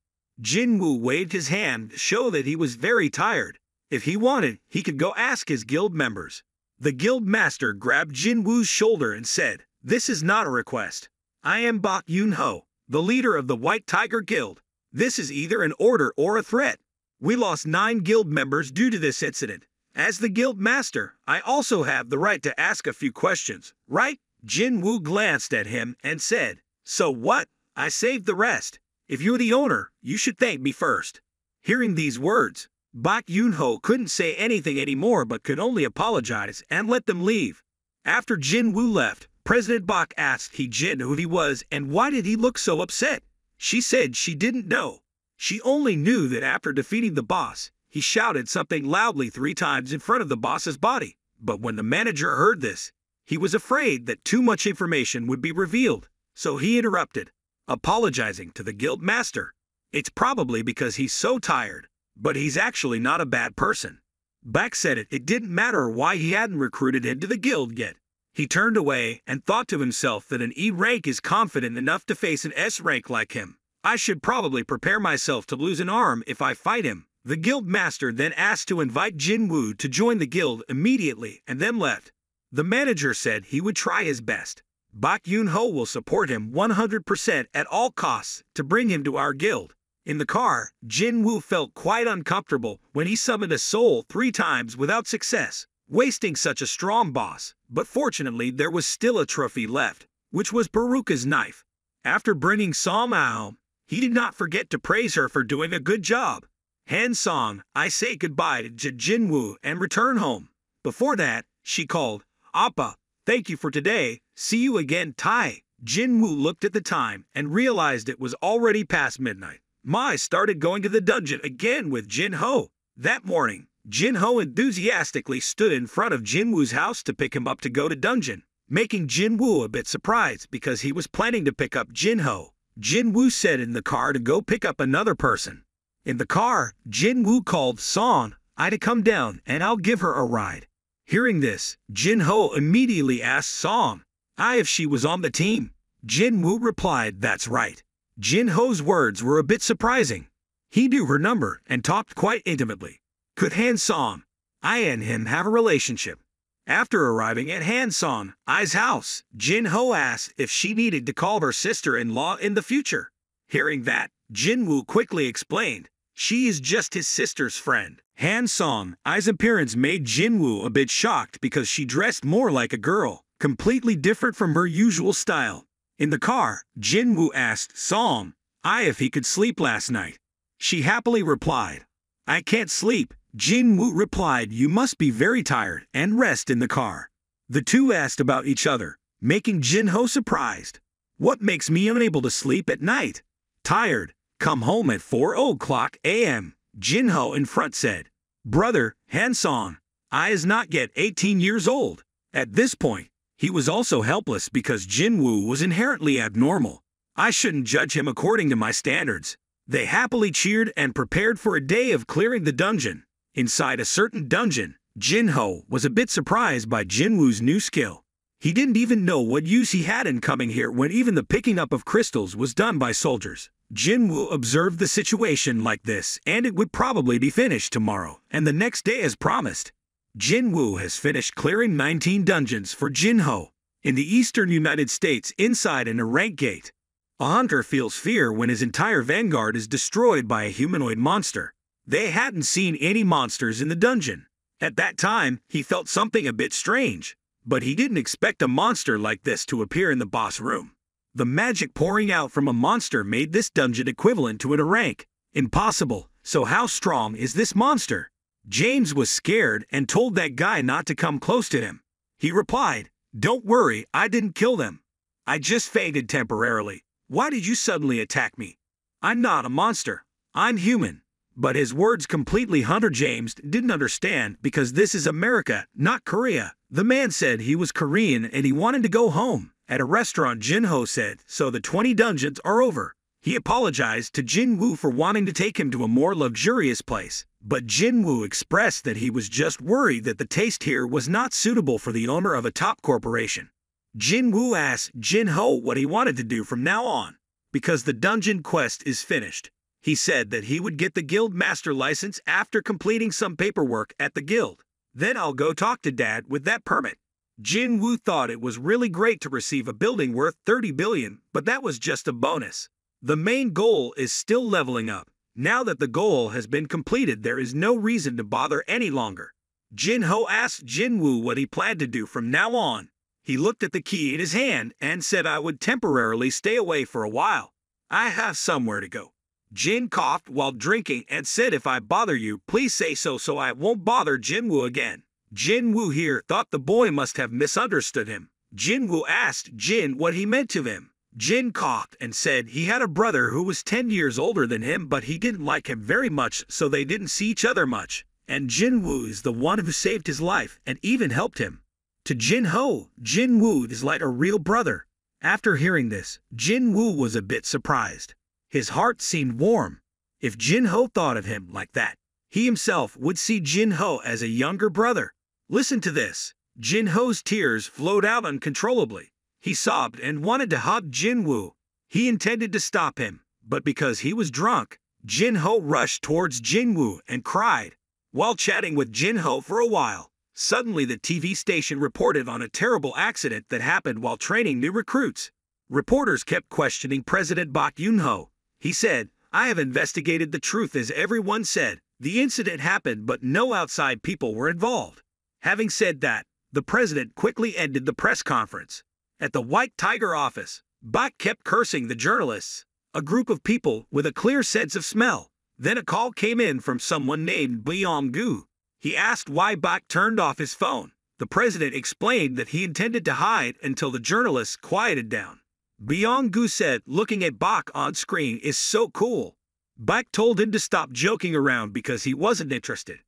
Jinwoo waved his hand to show that he was very tired. If he wanted, he could go ask his guild members. The guild master grabbed Jinwoo's shoulder and said, This is not a request. I am Bok Yun Ho, the leader of the White Tiger Guild. This is either an order or a threat. We lost nine guild members due to this incident. As the guild master, I also have the right to ask a few questions, right? Jin Woo glanced at him and said, So what? I saved the rest. If you're the owner, you should thank me first. Hearing these words, Bak Yunho couldn't say anything anymore but could only apologize and let them leave. After Jin Woo left, President Bak asked He Jin who he was and why did he look so upset. She said she didn't know. She only knew that after defeating the boss, he shouted something loudly three times in front of the boss's body. But when the manager heard this, he was afraid that too much information would be revealed, so he interrupted, apologizing to the guild master. It's probably because he's so tired, but he's actually not a bad person. Bak said it, it didn't matter why he hadn't recruited him into the guild yet. He turned away and thought to himself that an E rank is confident enough to face an S rank like him. I should probably prepare myself to lose an arm if I fight him. The guild master then asked to invite Jin Woo to join the guild immediately and then left. The manager said he would try his best. Bak Yun Ho will support him 100% at all costs to bring him to our guild. In the car, Jin Woo felt quite uncomfortable when he summoned a soul three times without success wasting such a strong boss, but fortunately there was still a trophy left, which was Baruka's knife. After bringing Song home, he did not forget to praise her for doing a good job. Han Song, I say goodbye to Jinwoo and return home. Before that, she called, Appa, thank you for today, see you again Tai. Jinwoo looked at the time and realized it was already past midnight. Mai started going to the dungeon again with Jin Ho. That morning, Jin Ho enthusiastically stood in front of Jin Woo's house to pick him up to go to dungeon, making Jin Woo a bit surprised because he was planning to pick up Jin Ho. Jin said in the car to go pick up another person. In the car, Jin Woo called Song, I to come down and I'll give her a ride. Hearing this, Jin Ho immediately asked Song, I if she was on the team. Jin Woo replied, That's right. Jin Ho's words were a bit surprising. He knew her number and talked quite intimately. Could Han Song, I and him have a relationship? After arriving at Han Song, I's house, Jin Ho asked if she needed to call her sister-in-law in the future. Hearing that, Jin Woo quickly explained, she is just his sister's friend. Han Song, I's appearance made Jin Woo a bit shocked because she dressed more like a girl, completely different from her usual style. In the car, Jin Woo asked Song, I if he could sleep last night. She happily replied, I can't sleep, Jin Woo replied, You must be very tired and rest in the car. The two asked about each other, making Jin Ho surprised. What makes me unable to sleep at night? Tired. Come home at 4 o'clock a.m. Jin Ho in front said, Brother, Hansong, I is not yet 18 years old. At this point, he was also helpless because Jin Woo was inherently abnormal. I shouldn't judge him according to my standards. They happily cheered and prepared for a day of clearing the dungeon. Inside a certain dungeon, Jin Ho was a bit surprised by Jin Woo's new skill. He didn't even know what use he had in coming here when even the picking up of crystals was done by soldiers. Jin Woo observed the situation like this, and it would probably be finished tomorrow, and the next day as promised. Jin Woo has finished clearing 19 dungeons for Jin Ho in the eastern United States inside an rank gate. A hunter feels fear when his entire vanguard is destroyed by a humanoid monster. They hadn't seen any monsters in the dungeon. At that time, he felt something a bit strange, but he didn't expect a monster like this to appear in the boss room. The magic pouring out from a monster made this dungeon equivalent to an rank. Impossible, so how strong is this monster? James was scared and told that guy not to come close to him. He replied, Don't worry, I didn't kill them. I just fainted temporarily. Why did you suddenly attack me? I'm not a monster. I'm human. But his words completely Hunter James didn't understand because this is America, not Korea. The man said he was Korean and he wanted to go home. At a restaurant, Jin Ho said, so the 20 dungeons are over. He apologized to Jin Woo for wanting to take him to a more luxurious place. But Jin Woo expressed that he was just worried that the taste here was not suitable for the owner of a top corporation. Jin Woo asked Jin Ho what he wanted to do from now on, because the dungeon quest is finished. He said that he would get the guild master license after completing some paperwork at the guild. Then I'll go talk to dad with that permit. Jin Woo thought it was really great to receive a building worth 30 billion, but that was just a bonus. The main goal is still leveling up. Now that the goal has been completed, there is no reason to bother any longer. Jin Ho asked Jin Woo what he planned to do from now on. He looked at the key in his hand and said I would temporarily stay away for a while. I have somewhere to go. Jin coughed while drinking and said if I bother you, please say so so I won't bother Jinwoo again. Jinwoo here thought the boy must have misunderstood him. Jinwoo asked Jin what he meant to him. Jin coughed and said he had a brother who was 10 years older than him but he didn't like him very much so they didn't see each other much. and Jin Woo is the one who saved his life and even helped him. To Jin Ho, Jin is like a real brother. After hearing this, Jin Woo was a bit surprised. His heart seemed warm. If Jin Ho thought of him like that, he himself would see Jin Ho as a younger brother. Listen to this. Jin Ho's tears flowed out uncontrollably. He sobbed and wanted to hug Jin Woo. He intended to stop him, but because he was drunk, Jin Ho rushed towards Jin Woo and cried. While chatting with Jin Ho for a while, suddenly the TV station reported on a terrible accident that happened while training new recruits. Reporters kept questioning President Bak Yun Ho. He said, I have investigated the truth as everyone said. The incident happened, but no outside people were involved. Having said that, the president quickly ended the press conference. At the White Tiger office, Bak kept cursing the journalists, a group of people with a clear sense of smell. Then a call came in from someone named Byong Gu. He asked why Bak turned off his phone. The president explained that he intended to hide until the journalists quieted down. Gu said looking at Bak on screen is so cool. Bak told him to stop joking around because he wasn't interested.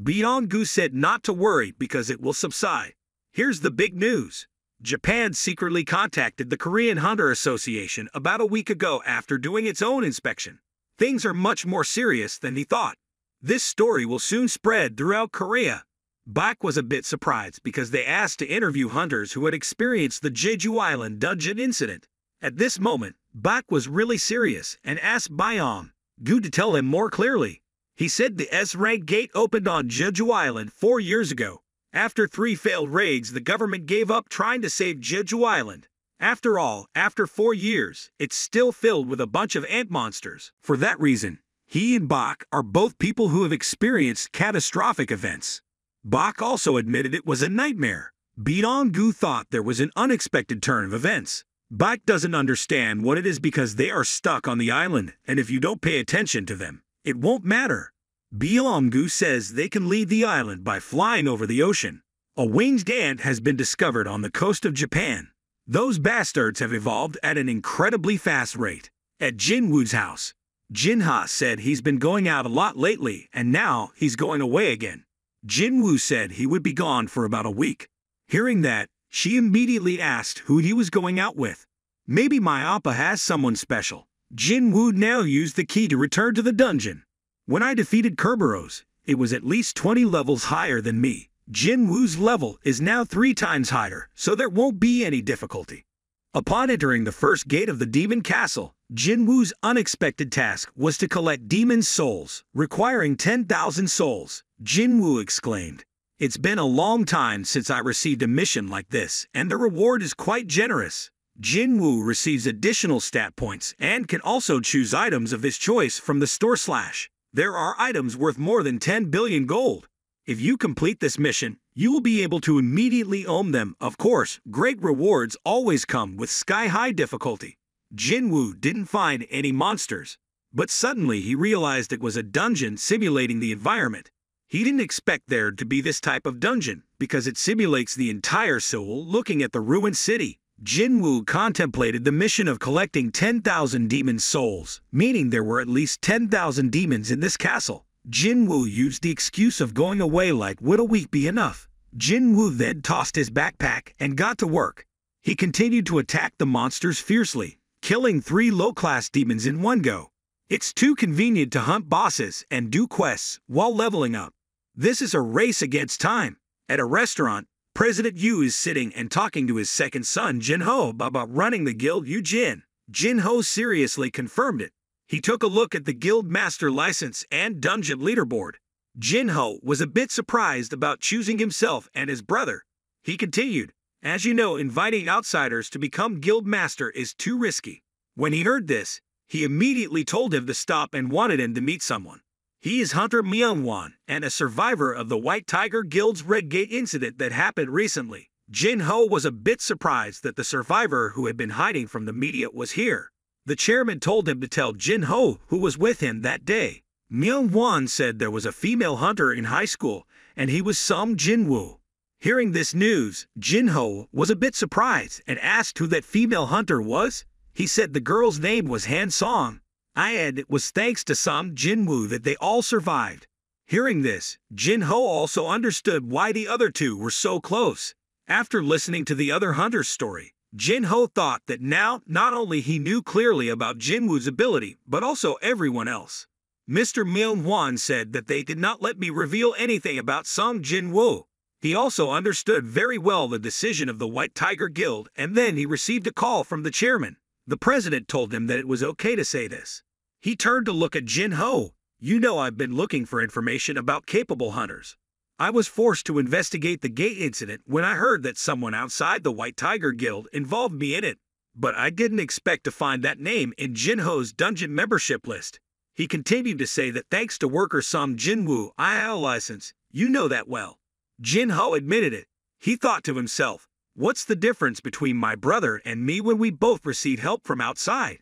Gu said not to worry because it will subside. Here's the big news. Japan secretly contacted the Korean Hunter Association about a week ago after doing its own inspection. Things are much more serious than he thought. This story will soon spread throughout Korea. Bak was a bit surprised because they asked to interview hunters who had experienced the Jeju Island dungeon incident. At this moment, Bak was really serious and asked Byong Gu to tell him more clearly. He said the S-rank gate opened on Jeju Island four years ago after three failed raids, the government gave up trying to save Jeju Island. After all, after four years, it's still filled with a bunch of ant monsters. For that reason, he and Bak are both people who have experienced catastrophic events. Bak also admitted it was a nightmare. Byong Gu thought there was an unexpected turn of events. Bak doesn't understand what it is because they are stuck on the island, and if you don't pay attention to them, it won't matter. Byong says they can leave the island by flying over the ocean. A winged ant has been discovered on the coast of Japan. Those bastards have evolved at an incredibly fast rate. At Jin Woo's house, Jinah said he's been going out a lot lately and now he's going away again. Jin Woo said he would be gone for about a week. Hearing that, she immediately asked who he was going out with. Maybe my appa has someone special. Jin Woo now used the key to return to the dungeon. When I defeated Kerberos, it was at least 20 levels higher than me. Jin Woo's level is now three times higher, so there won't be any difficulty. Upon entering the first gate of the Demon Castle, Jin Woo's unexpected task was to collect demon souls, requiring 10,000 souls. Jin Woo exclaimed, It's been a long time since I received a mission like this, and the reward is quite generous. Jin Woo receives additional stat points and can also choose items of his choice from the store slash. There are items worth more than 10 billion gold. If you complete this mission, you will be able to immediately own them. Of course, great rewards always come with sky-high difficulty. Jinwoo didn't find any monsters, but suddenly he realized it was a dungeon simulating the environment. He didn't expect there to be this type of dungeon, because it simulates the entire Seoul looking at the ruined city. Jinwoo contemplated the mission of collecting 10,000 demon souls, meaning there were at least 10,000 demons in this castle. Jinwoo used the excuse of going away like would a week be enough. Jinwoo then tossed his backpack and got to work. He continued to attack the monsters fiercely, killing three low-class demons in one go. It's too convenient to hunt bosses and do quests while leveling up. This is a race against time. At a restaurant, President Yu is sitting and talking to his second son, Jin Ho, about running the guild Yu Jin. Jin Ho seriously confirmed it. He took a look at the guild master license and dungeon leaderboard. Jin Ho was a bit surprised about choosing himself and his brother. He continued, As you know, inviting outsiders to become guild master is too risky. When he heard this, he immediately told him to stop and wanted him to meet someone. He is Hunter Myungwon and a survivor of the White Tiger Guild's Red Gate incident that happened recently. Jin Ho was a bit surprised that the survivor who had been hiding from the media was here. The chairman told him to tell Jin Ho who was with him that day. Myung Won said there was a female hunter in high school, and he was Sung Jin Woo. Hearing this news, Jin Ho was a bit surprised and asked who that female hunter was. He said the girl's name was Han Song. I add it was thanks to Sung Jinwoo that they all survived. Hearing this, Jin Ho also understood why the other two were so close. After listening to the other hunter's story, Jin Ho thought that now not only he knew clearly about Jin Woo's ability, but also everyone else. Mr. Myung Hwan said that they did not let me reveal anything about Sung Jin Woo. He also understood very well the decision of the White Tiger Guild, and then he received a call from the chairman. The president told him that it was okay to say this. He turned to look at Jin Ho, you know I've been looking for information about capable hunters. I was forced to investigate the gate incident when I heard that someone outside the White Tiger Guild involved me in it, but I didn't expect to find that name in Jinho's dungeon membership list. He continued to say that thanks to worker Sung Jinwoo, I have a license. You know that well. Jinho admitted it. He thought to himself, what's the difference between my brother and me when we both receive help from outside?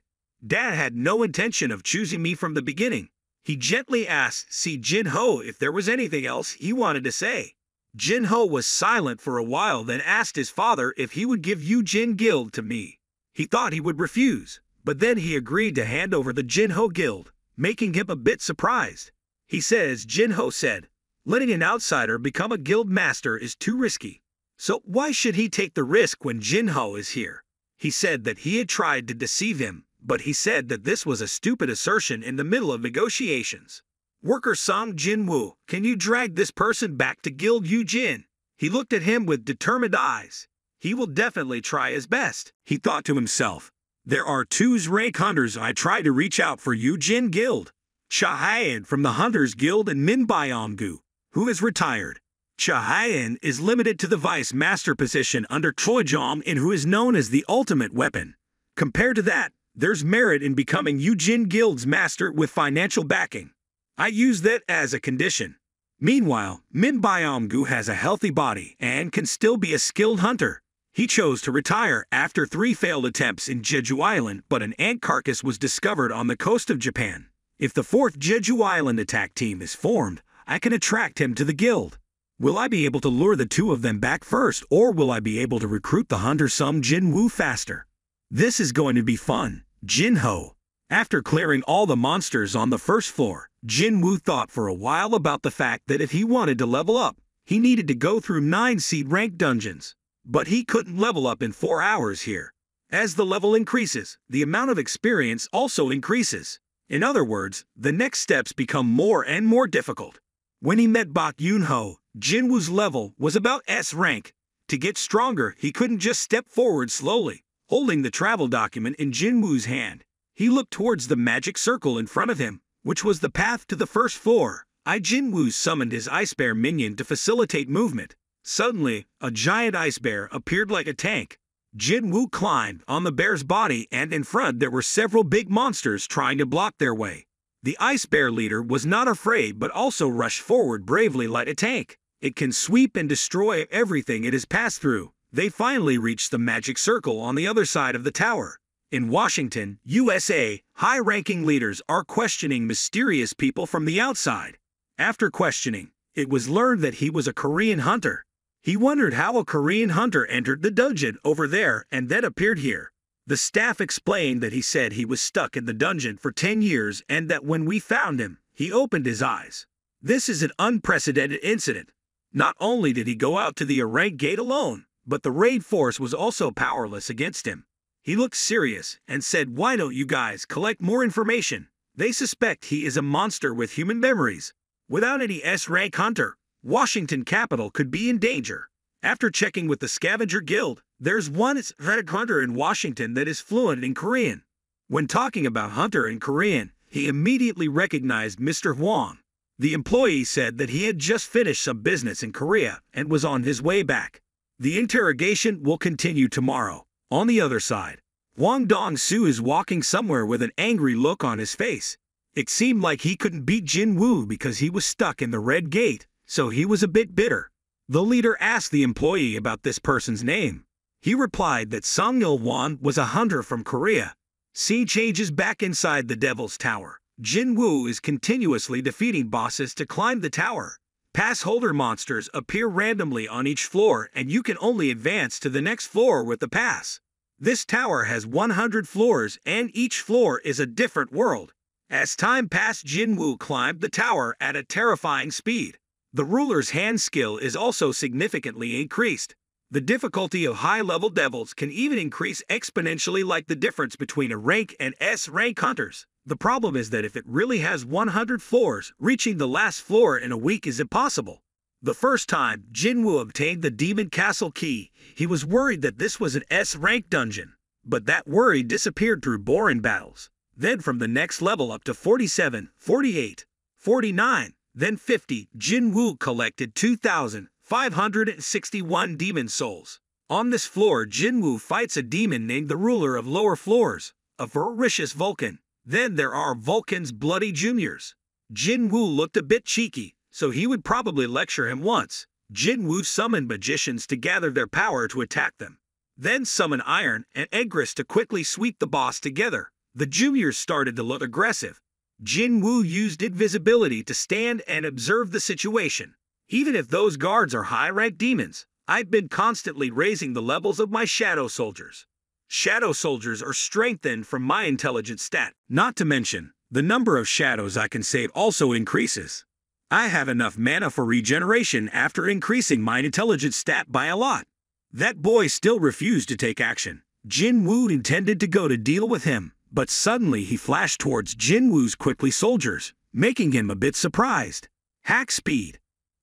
Dad had no intention of choosing me from the beginning. He gently asked Si Jin Ho if there was anything else he wanted to say. Jin Ho was silent for a while, then asked his father if he would give Yu Jin Guild to me. He thought he would refuse, but then he agreed to hand over the Jin Ho Guild, making him a bit surprised. He says Jin Ho said, letting an outsider become a guild master is too risky. So why should he take the risk when Jin Ho is here? He said that he had tried to deceive him, but he said that this was a stupid assertion in the middle of negotiations. Worker Sung Jinwoo, can you drag this person back to Guild Yujin? He looked at him with determined eyes. He will definitely try his best, he thought to himself. There are two rank hunters I try to reach out for Yujin Guild. Cha Hae-in from the Hunters Guild and Min Byonggu, who is retired. Cha Hae-in is limited to the vice master position under Choi Jong-in who is known as the ultimate weapon. Compared to that, there's merit in becoming Yujin Guild's master with financial backing. I use that as a condition. Meanwhile, Min Byonggu has a healthy body and can still be a skilled hunter. He chose to retire after three failed attempts in Jeju Island, but an ant carcass was discovered on the coast of Japan. If the fourth Jeju Island attack team is formed, I can attract him to the guild. Will I be able to lure the two of them back first, or will I be able to recruit the hunter Sung Jin Woo faster? This is going to be fun. Jinho. After clearing all the monsters on the first floor, Jin Woo thought for a while about the fact that if he wanted to level up, he needed to go through 9 seed rank dungeons. But he couldn't level up in 4 hours here. As the level increases, the amount of experience also increases. In other words, the next steps become more and more difficult. When he met Bak Yun-ho, Jinwoo's level was about S rank. To get stronger, he couldn't just step forward slowly. Holding the travel document in Jinwoo's hand, he looked towards the magic circle in front of him, which was the path to the first floor. I Jinwoo summoned his ice bear minion to facilitate movement. Suddenly, a giant ice bear appeared like a tank. Jinwoo climbed on the bear's body and in front there were several big monsters trying to block their way. The ice bear leader was not afraid but also rushed forward bravely like a tank. It can sweep and destroy everything it has passed through. They finally reached the magic circle on the other side of the tower. In Washington, USA, high ranking leaders are questioning mysterious people from the outside. After questioning, it was learned that he was a Korean hunter. He wondered how a Korean hunter entered the dungeon over there and then appeared here. The staff explained that he said he was stuck in the dungeon for 10 years and that when we found him, he opened his eyes. This is an unprecedented incident. Not only did he go out to the Arrank gate alone, but the raid force was also powerless against him. He looked serious and said, Why don't you guys collect more information? They suspect he is a monster with human memories. Without any S rank hunter, Washington capital could be in danger. After checking with the Scavenger Guild, there's one S-rank hunter in Washington that is fluent in Korean. When talking about hunter in Korean, he immediately recognized Mr. Hwang. The employee said that he had just finished some business in Korea and was on his way back. The interrogation will continue tomorrow. On the other side, Hwang Dong-su is walking somewhere with an angry look on his face. It seemed like he couldn't beat Jin Woo because he was stuck in the red gate, so he was a bit bitter. The leader asked the employee about this person's name. He replied that Sung Il Hwan was a hunter from Korea. See changes back inside the Devil's Tower. Jin Woo is continuously defeating bosses to climb the tower. Pass holder monsters appear randomly on each floor and you can only advance to the next floor with the pass. This tower has 100 floors and each floor is a different world. As time passed, Jinwoo climbed the tower at a terrifying speed. The ruler's hand skill is also significantly increased. The difficulty of high-level devils can even increase exponentially like the difference between a rank and S-rank hunters. The problem is that if it really has 100 floors, reaching the last floor in a week is impossible. The first time Jinwoo obtained the Demon Castle key, he was worried that this was an S-rank dungeon. But that worry disappeared through boring battles. Then from the next level up to 47, 48, 49, then 50, Jin Woo collected 2,561 demon souls. On this floor, Jin Woo fights a demon named the ruler of lower floors, a ferocious Vulcan. Then there are Vulcan's bloody juniors. Jin Woo looked a bit cheeky, so he would probably lecture him once. Jin Woo summoned magicians to gather their power to attack them. Then summon Iron and Igris to quickly sweep the boss together. The juniors started to look aggressive. Jin Woo used invisibility to stand and observe the situation. Even if those guards are high-ranked demons, I've been constantly raising the levels of my shadow soldiers. Shadow soldiers are strengthened from my intelligence stat. Not to mention, the number of shadows I can save also increases. I have enough mana for regeneration after increasing my intelligence stat by a lot. That boy still refused to take action. Jin Woo intended to go to deal with him, but suddenly he flashed towards Jinwoo's quickly soldiers, making him a bit surprised. Hack speed.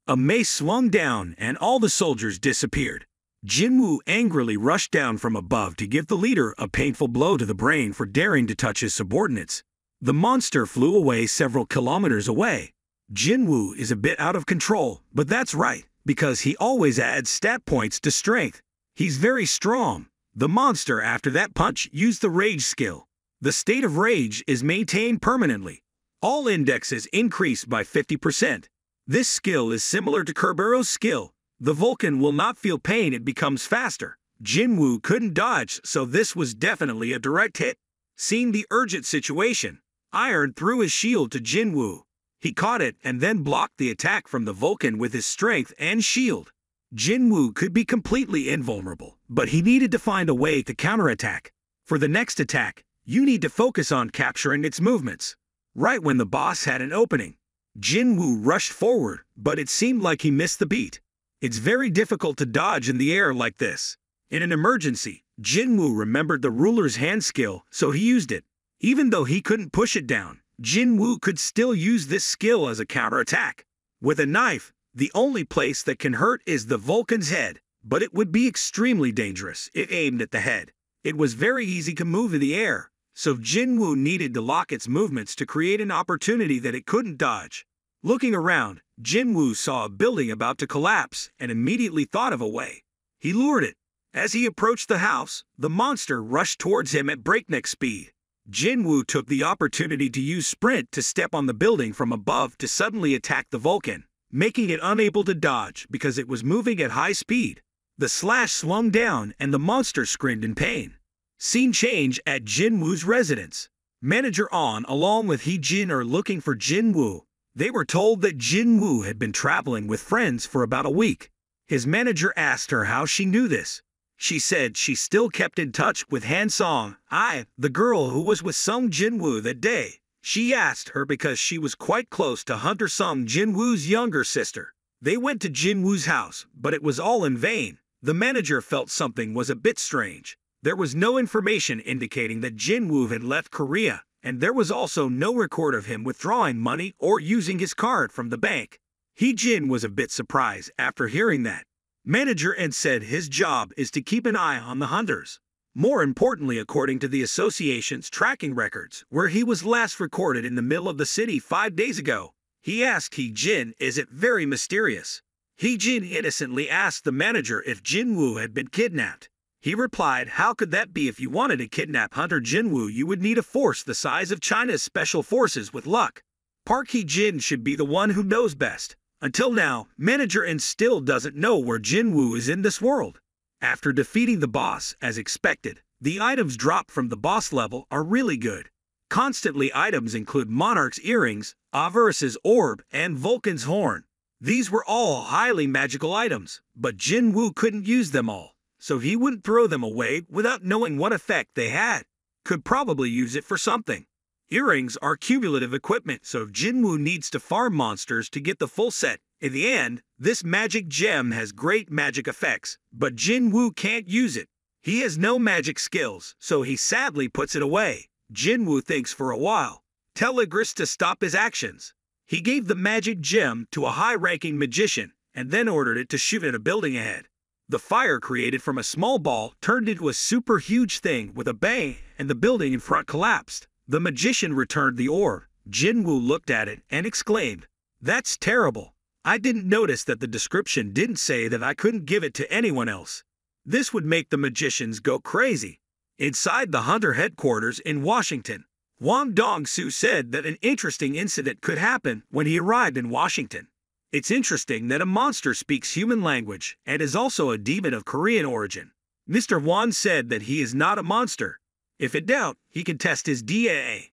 A mace swung down and all the soldiers disappeared. Jinwoo angrily rushed down from above to give the leader a painful blow to the brain for daring to touch his subordinates. The monster flew away several kilometers away. Jinwoo is a bit out of control, but that's right, because he always adds stat points to strength. He's very strong. The monster after that punch used the rage skill. The state of rage is maintained permanently. All indexes increase by 50%. This skill is similar to Kerbero's skill. The Vulcan will not feel pain, it becomes faster. Jinwoo couldn't dodge, so this was definitely a direct hit. Seeing the urgent situation, Iron threw his shield to Jinwoo. He caught it and then blocked the attack from the Vulcan with his strength and shield. Jinwoo could be completely invulnerable, but he needed to find a way to counterattack. For the next attack, you need to focus on capturing its movements. Right when the boss had an opening, Jinwoo rushed forward, but it seemed like he missed the beat. It's very difficult to dodge in the air like this. In an emergency, Jin Woo remembered the ruler's hand skill, so he used it. Even though he couldn't push it down, Jin Woo could still use this skill as a counterattack. With a knife, the only place that can hurt is the Vulcan's head, but it would be extremely dangerous if aimed at the head. It was very easy to move in the air, so Jinwoo needed to lock its movements to create an opportunity that it couldn't dodge. Looking around, Jinwoo saw a building about to collapse and immediately thought of a way. He lured it. As he approached the house, the monster rushed towards him at breakneck speed. Jinwoo took the opportunity to use sprint to step on the building from above to suddenly attack the Vulcan, making it unable to dodge because it was moving at high speed. The slash swung down and the monster screamed in pain. Scene change at Jin Woo's residence. Manager On along with He Jin are looking for Jin Woo. They were told that Jin Woo had been traveling with friends for about a week. His manager asked her how she knew this. She said she still kept in touch with Han Song, I, the girl who was with Sung Jin that day. She asked her because she was quite close to Hunter Sung Jin Woo's younger sister. They went to Jin Woo's house, but it was all in vain. The manager felt something was a bit strange. There was no information indicating that Jin Woo had left Korea, and there was also no record of him withdrawing money or using his card from the bank. He Jin was a bit surprised after hearing that. Manager and said his job is to keep an eye on the hunters. More importantly, according to the association's tracking records, where he was last recorded in the middle of the city five days ago, he asked He Jin, is it very mysterious? He Jin innocently asked the manager if Jin Woo had been kidnapped. He replied, How could that be if you wanted to kidnap Hunter Jinwoo you would need a force the size of China's special forces with luck. Park Hee-jin should be the one who knows best. Until now, Manager and still doesn't know where Jinwoo is in this world. After defeating the boss, as expected, the items dropped from the boss level are really good. Constantly items include Monarch's earrings, Avarice's orb, and Vulcan's horn. These were all highly magical items, but Jinwoo couldn't use them all so he wouldn't throw them away without knowing what effect they had. Could probably use it for something. Earrings are cumulative equipment, so if Jinwoo needs to farm monsters to get the full set, in the end, this magic gem has great magic effects, but Jinwoo can't use it. He has no magic skills, so he sadly puts it away. Jinwoo thinks for a while, tell Igris to stop his actions. He gave the magic gem to a high-ranking magician and then ordered it to shoot at a building ahead. The fire created from a small ball turned into a super huge thing with a bang, and the building in front collapsed. The magician returned the orb. Jinwoo looked at it and exclaimed, That's terrible. I didn't notice that the description didn't say that I couldn't give it to anyone else. This would make the magicians go crazy. Inside the Hunter headquarters in Washington, Hwang Dong-su said that an interesting incident could happen when he arrived in Washington. It's interesting that a monster speaks human language and is also a demon of Korean origin. Mr. Wan said that he is not a monster. If in doubt, he can test his DNA.